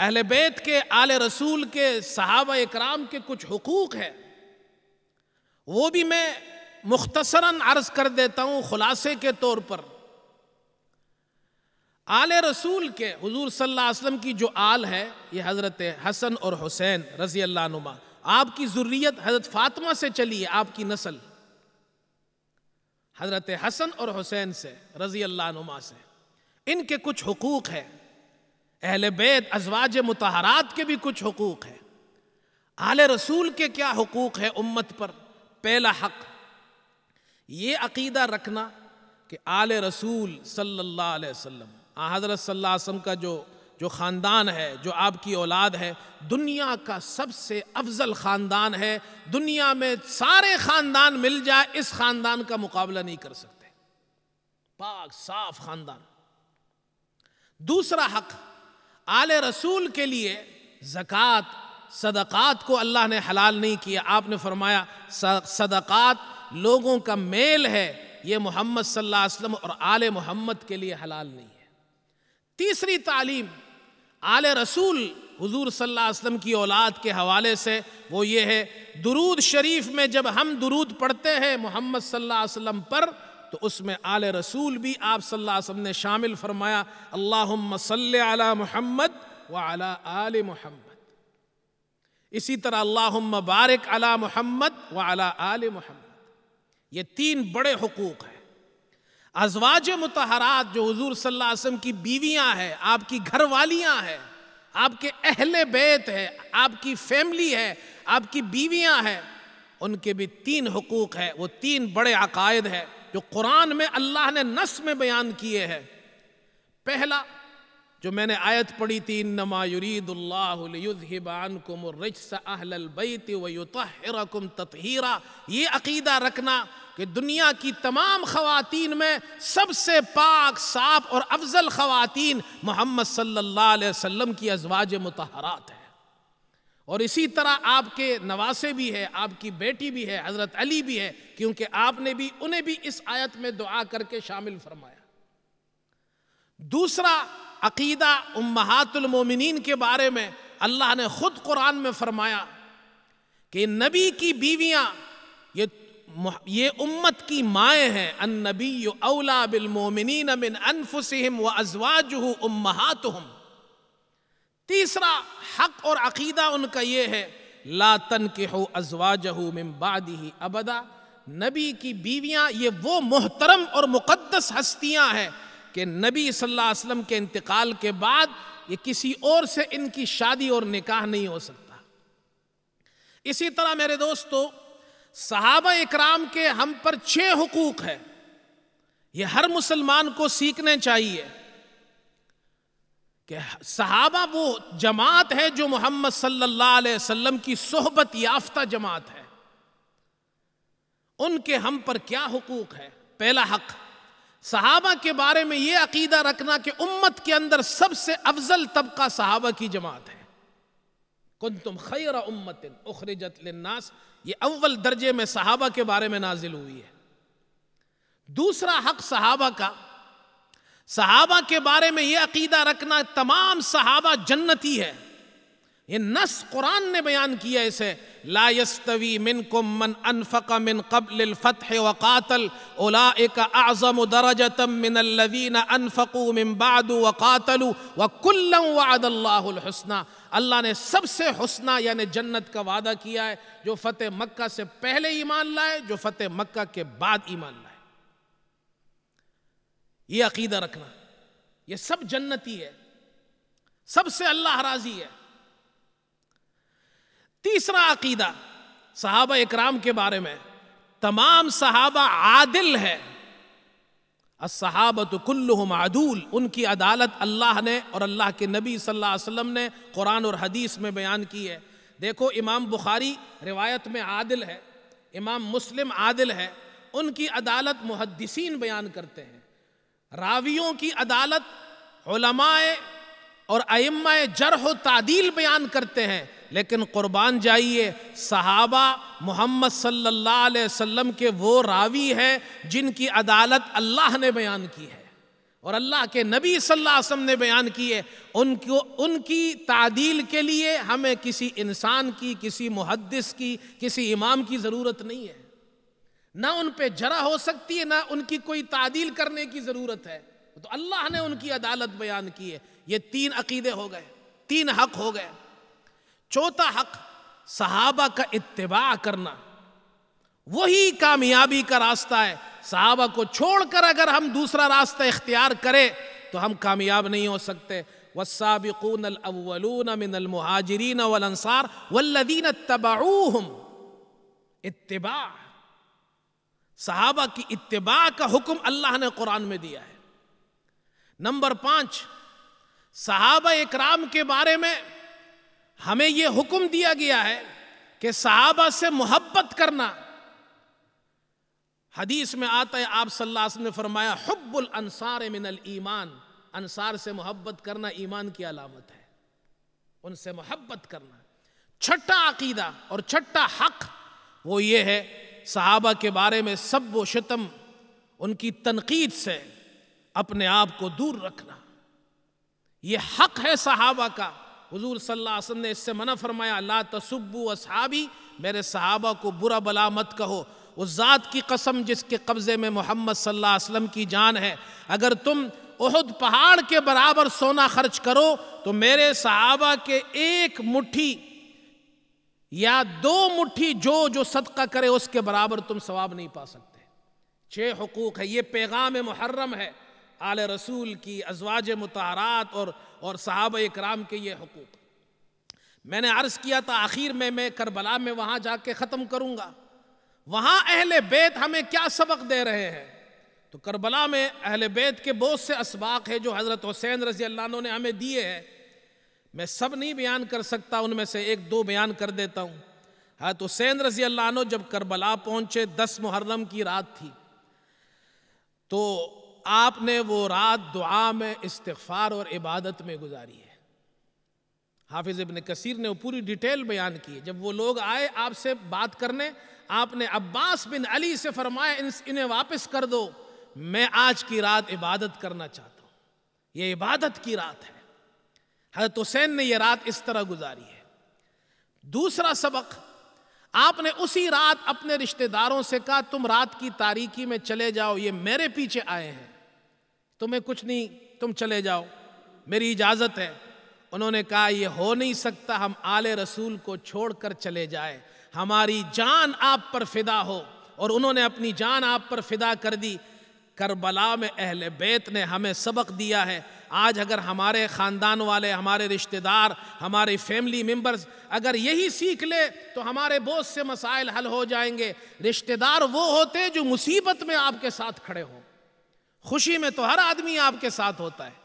اہل بیت کے آل رسول کے صحابہ اکرام کے کچھ حقوق ہے وہ بھی میں مختصراً عرض کر دیتا ہوں خلاصے کے طور پر۔ آل رسول کے حضور صلی اللہ علیہ وسلم کی جو آل ہے، یہ حضرت حسن اور حسین رضی اللہ عنہ آپ کی ضروریت حضرت فاطمہ سے چلی ہے، آپ کی نسل۔ حضرت حسن اور حسین سے رضی اللہ عنہ سے۔ ان کے کچھ حقوق ہے اہل بیت ازواج متحرات کے بھی کچھ حقوق ہے آل رسول کے کیا حقوق ہے امت پر؟ پہلا حق، یہ عقیدہ رکھنا کہ آل رسول صلی اللہ علیہ وسلم حضرت صلی اللہ علیہ وسلم کا جو جو خاندان ہے، جو آپ کی اولاد ہے، دنیا کا سب سے افضل خاندان ہے۔ دنیا میں سارے خاندان مل جائے، اس خاندان کا مقابلہ نہیں کر سکتے۔ پاک، صاف خاندان۔ دوسرا حق آل رسول کے لیے زکوٰۃ، صدقات کو اللہ نے حلال نہیں کیا۔ آپ نے فرمایا صدقات لوگوں کا میل ہے، یہ محمد صلی اللہ علیہ وسلم اور آل محمد کے لیے حلال نہیں ہے۔ تیسری تعلیم، آل رسول حضور صلی اللہ علیہ وسلم کی اولاد کے حوالے سے وہ یہ ہے، درود شریف میں جب ہم درود پڑھتے ہیں محمد صلی اللہ علیہ وسلم پر تو اس میں آل رسول بھی آپ صلی اللہ علیہ وسلم نے شامل فرمایا، اللہم صلی علی محمد وعلی آل محمد۔ اسی طرح اللہم بارک علی محمد وعلی آل محمد۔ یہ تین بڑے حقوق ہیں۔ ازواج متحرات جو حضور صلی اللہ علیہ وسلم کی بیویاں ہیں، آپ کی گھر والیاں ہیں، آپ کے اہل بیت ہے آپ کی فیملی ہے، آپ کی بیویاں ہیں، ان کے بھی تین حقوق ہے وہ تین بڑے عقائد ہے جو قرآن میں اللہ نے نس میں بیان کیے ہیں۔ پہلا، جو میں نے آیت پڑھی تھی، انما یرید اللہ لیذہب عنکم الرجس اہل البیت ویطہرکم تطہیرا۔ یہ عقیدہ رکھنا کہ دنیا کی تمام خواتین میں سب سے پاک، صاف اور افضل خواتین محمد صلی اللہ علیہ وسلم کی ازواج متحرات ہیں۔ اور اسی طرح آپ کے نواسے بھی ہے، آپ کی بیٹی بھی ہے، حضرت علی بھی ہے، کیونکہ آپ نے بھی، انہیں بھی اس آیت میں دعا کر کے شامل فرمایا۔ دوسرا عقیدہ امہات المومنین کے بارے میں اللہ نے خود قرآن میں فرمایا کہ نبی کی بیویاں، یہ یہ امت کی مائیں ہیں۔ النبی اولا بالمومنین من انفسہم و ازواجہ امہاتہم۔ تیسرا حق اور عقیدہ ان کا یہ ہے، لا تنکحو ازواجہ من بعدہ ابدا۔ نبی کی بیویاں، یہ وہ محترم اور مقدس ہستیاں ہیں کہ نبی صلی اللہ علیہ وسلم کے انتقال کے بعد یہ کسی اور سے ان کی شادی اور نکاح نہیں ہو سکتا۔ اسی طرح میرے دوستو، صحابہ اکرام کے ہم پر چھ حقوق ہے یہ ہر مسلمان کو سیکھنے چاہیے۔ کہ صحابہ وہ جماعت ہے جو محمد صلی اللہ علیہ وسلم کی صحبت یافتہ جماعت ہے۔ ان کے ہم پر کیا حقوق ہے؟ پہلا حق، صحابہ کے بارے میں یہ عقیدہ رکھنا کہ امت کے اندر سب سے افضل طبقہ صحابہ کی جماعت ہے۔ کن تم خیر امت اخرجت للناس، یہ اول درجے میں صحابہ کے بارے میں نازل ہوئی ہے۔ دوسرا حق صحابہ کا صحابہ کے بارے میں یہ عقیدہ رکھنا تمام صحابہ جنتی ہے۔ یہ نس قرآن نے بیان کیا اسے۔ لا يستوي منكم من انفق من قبل الفتح وقاتل اولئك اعظم درجة من الذين انفقوا من بعد وقاتلوا وكلا وعد الله الحسنى اللہ نے سب سے حسنہ یعنی جنت کا وعدہ کیا ہے، جو فتح مکہ سے پہلے ایمان لائے، جو فتح مکہ کے بعد ایمان لائے۔ یہ عقیدہ رکھنا۔ یہ سب جنتی ہے۔ سب سے اللہ راضی ہے۔ تیسرا عقیدہ صحابہ اکرام کے بارے میں، تمام صحابہ عادل ہے الصحابت کلہم عدول، ان کی عدالت اللہ نے اور اللہ کے نبی صلی اللہ علیہ وسلم نے قرآن اور حدیث میں بیان کی ہے۔ دیکھو، امام بخاری روایت میں عادل ہے، امام مسلم عادل ہے، ان کی عدالت محدثین بیان کرتے ہیں۔ راویوں کی عدالت علماء اور ائمہ جرح و تعدیل بیان کرتے ہیں، لیکن قربان جائیے، صحابہ محمد صلی اللہ علیہ وسلم کے وہ راوی ہیں جن کی عدالت اللہ نے بیان کی ہے اور اللہ کے نبی صلی اللہ علیہ وسلم نے بیان کی ہے۔ ان کو، ان کی تعدیل کے لیے ہمیں کسی انسان کی، کسی محدث کی، کسی امام کی ضرورت نہیں ہے۔ نہ ان پہ جرا ہو سکتی ہے، نہ ان کی کوئی تعدیل کرنے کی ضرورت ہے۔ تو اللہ نے ان کی عدالت بیان کی ہے۔ یہ تین عقیدے ہو گئے، تین حق ہو گئے۔ چوتھا حق، صحابہ کا اتباع کرنا۔ وہی کامیابی کا راستہ ہے۔ صحابہ کو چھوڑ کر اگر ہم دوسرا راستہ اختیار کریں تو ہم کامیاب نہیں ہو سکتے۔ والسابقون الاولون من المہاجرین والانصار والذین اتبعوہم اتباع۔ صحابہ کی اتباع کا حکم اللہ نے قرآن میں دیا ہے۔ نمبر پانچ، صحابہ اکرام کے بارے میں ہمیں یہ حکم دیا گیا ہے کہ صحابہ سے محبت کرنا۔ حدیث میں آتا ہے، آپ صلی اللہ علیہ وسلم نے فرمایا، حب الانصار من الایمان۔ انصار سے محبت کرنا ایمان کی علامت ہے۔ ان سے محبت کرنا۔ چھٹا عقیدہ اور چھٹا حق وہ یہ ہے صحابہ کے بارے میں سب و شتم ان کی تنقید سے اپنے آپ کو دور رکھنا۔ یہ حق ہے صحابہ کا۔ حضور صلی اللہ علیہ وسلم نے اس سے منع فرمایا، لا تصبو اصحابی، میرے صحابہ کو برا بلا مت کہو۔ اس ذات کی قسم جس کے قبضے میں محمد صلی اللہ علیہ وسلم کی جان ہے۔ اگر تم احد پہاڑ کے برابر سونا خرچ کرو، تو میرے صحابہ کے ایک مٹھی یا دو مٹھی جو جو صدقہ کرے اس کے برابر تم ثواب نہیں پا سکتے۔ چھ حقوق ہے یہ پیغام محرم ہے۔ آل رسول کی ازواج متحرات اور اور صحابہ اکرام کے یہ حقوق۔ میں نے عرض کیا تھا، آخر میں میں کربلا میں وہاں جا کے ختم کروں گا۔ وہاں اہل بیت ہمیں کیا سبق دے رہے ہیں؟ تو کربلا میں اہل بیت کے بہت سے اسباق ہے جو حضرت حسین رضی اللہ عنہ نے ہمیں دیے ہیں۔ میں سب نہیں بیان کر سکتا، ان میں سے ایک دو بیان کر دیتا ہوں۔ حضرت حسین رضی اللہ عنہ جب کربلا پہنچے، دس محرم کی رات تھی۔ تو آپ نے وہ رات دعا میں استغفار اور عبادت میں گزاری ہے۔ حافظ ابن کثیر نے وہ پوری ڈیٹیل بیان کی۔ جب وہ لوگ آئے آپ سے بات کرنے، آپ نے عباس بن علی سے فرمایا انہیں واپس کر دو، میں آج کی رات عبادت کرنا چاہتا ہوں۔ یہ عبادت کی رات ہے۔ حضرت حسین نے یہ رات اس طرح گزاری ہے۔ دوسرا سبق، آپ نے اسی رات اپنے رشتہ داروں سے کہا، تم رات کی تاریکی میں چلے جاؤ، یہ میرے پیچھے آئے ہیں۔ تمہیں کچھ نہیں، تم چلے جاؤ، میری اجازت ہے۔ انہوں نے کہا، یہ ہو نہیں سکتا، ہم آل رسول کو چھوڑ کر چلے جائے ہماری جان آپ پر فدا ہو اور انہوں نے اپنی جان آپ پر فدا کر دی۔ کربلا میں اہل بیت نے ہمیں سبق دیا ہے۔ آج اگر ہمارے خاندان والے، ہمارے رشتہ دار ہمارے فیملی ممبرز اگر یہی سیکھ لے تو ہمارے بہت سے مسائل حل ہو جائیں گے۔ رشتہ دار وہ ہوتے جو مصیبت میں آپ کے ساتھ کھڑے ہوں۔ خوشی میں تو ہر آدمی آپ کے ساتھ ہوتا ہے۔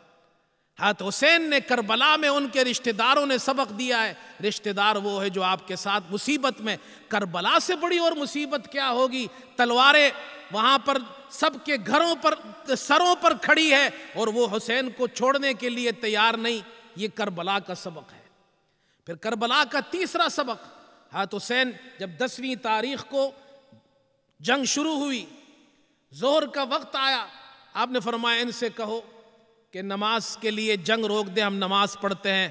حضرت حسین نے کربلا میں ان کے رشتہ داروں نے سبق دیا ہے۔ رشتہ دار وہ ہے جو آپ کے ساتھ مصیبت میں کربلا سے بڑی اور مصیبت کیا ہوگی؟ تلواریں وہاں پر سب کے گھروں پر، سروں پر کھڑی ہے اور وہ حسین کو چھوڑنے کے لیے تیار نہیں۔ یہ کربلا کا سبق ہے۔ پھر کربلا کا تیسرا سبق۔ حضرت حسین جب دسویں تاریخ کو جنگ شروع ہوئی زہر کا وقت آیا۔ آپ نے فرمایا ان سے کہو۔ کہ نماز کے لیے جنگ روک دے ہم نماز پڑھتے ہیں۔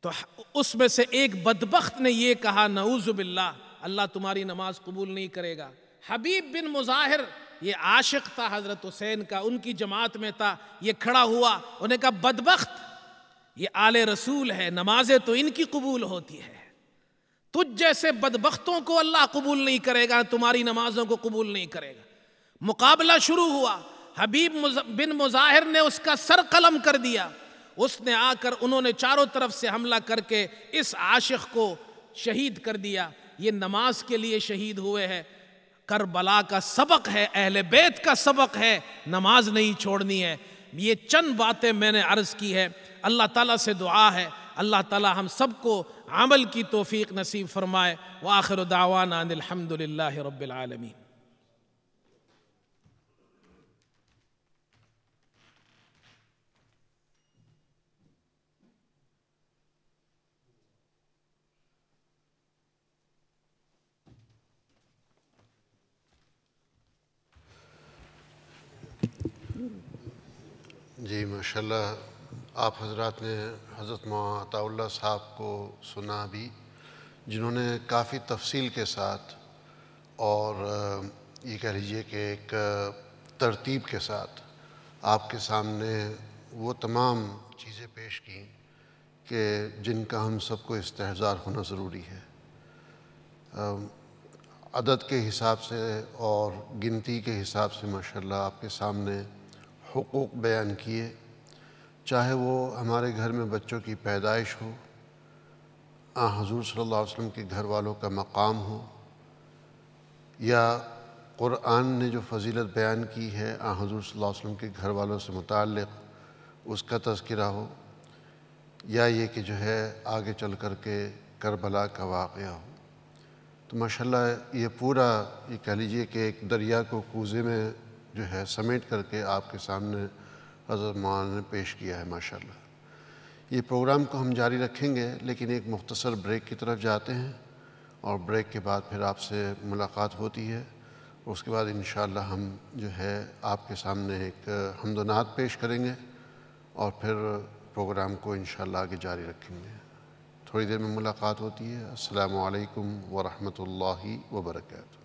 تو اس میں سے ایک بدبخت نے یہ کہا، نعوذ باللہ، اللہ تمہاری نماز قبول نہیں کرے گا۔ حبیب بن مظاہر، یہ عاشق تھا حضرت حسین کا، ان کی جماعت میں تھا، یہ کھڑا ہوا۔ انہیں کہا، بدبخت، یہ آل رسول ہے، نمازیں تو ان کی قبول ہوتی ہے تجھ جیسے بدبختوں کو اللہ قبول نہیں کرے گا، تمہاری نمازوں کو قبول نہیں کرے گا۔ مقابلہ شروع ہوا۔ حبیب بن مظاہر نے اس کا سر قلم کر دیا۔ اس نے آ کر انہوں نے چاروں طرف سے حملہ کر کے اس عاشق کو شہید کر دیا۔ یہ نماز کے لیے شہید ہوئے ہیں۔ کربلا کا سبق ہے، اہل بیت کا سبق ہے۔ نماز نہیں چھوڑنی ہے۔ یہ چند باتیں میں نے عرض کی ہے اللہ تعالیٰ سے دعا ہے۔ اللہ تعالیٰ ہم سب کو عمل کی توفیق نصیب فرمائے۔ وآخر دعوانا ان الحمد للہ رب العالمین۔ جی ماشاءاللہ، آپ حضرات نے حضرت عطا اللہ صاحب کو سنا بھی، جنہوں نے کافی تفصیل کے ساتھ اور یہ کہہ لیجیے کہ ایک ترتیب کے ساتھ آپ کے سامنے وہ تمام چیزیں پیش کی کہ جن کا ہم سب کو استحضار ہونا ضروری ہے۔ عدد کے حساب سے اور گنتی کے حساب سے ماشاءاللہ آپ کے سامنے حقوق بیان کیے، چاہے وہ ہمارے گھر میں بچوں کی پیدائش ہو، آ، حضور صلی اللہ علیہ وسلم کے گھر والوں کا مقام ہو، یا قرآن نے جو فضیلت بیان کی ہے، آ، حضور صلی اللہ علیہ وسلم کے گھر والوں سے متعلق، اس کا تذکرہ ہو، یا یہ کہ جو ہے آگے چل کر کے کربلا کا واقعہ ہو۔ تو ماشاءاللہ یہ پورا، یہ کہہ لیجیے کہ ایک دریا کو کوزے میں جو ہے سمیٹ کر کے آپ کے سامنے حضرت مولانا نے پیش کیا ہے، ماشاءاللہ۔ یہ پروگرام کو ہم جاری رکھیں گے، لیکن ایک مختصر بریک کی طرف جاتے ہیں اور بریک کے بعد پھر آپ سے ملاقات ہوتی ہے۔ اس کے بعد انشاءاللہ ہم جو ہے آپ کے سامنے ایک حمد و نعت پیش کریں گے اور پھر پروگرام کو انشاءاللہ آگے جاری رکھیں گے۔ تھوڑی دیر میں ملاقات ہوتی ہے۔ السلام علیکم ورحمۃ اللہ وبرکاتہ۔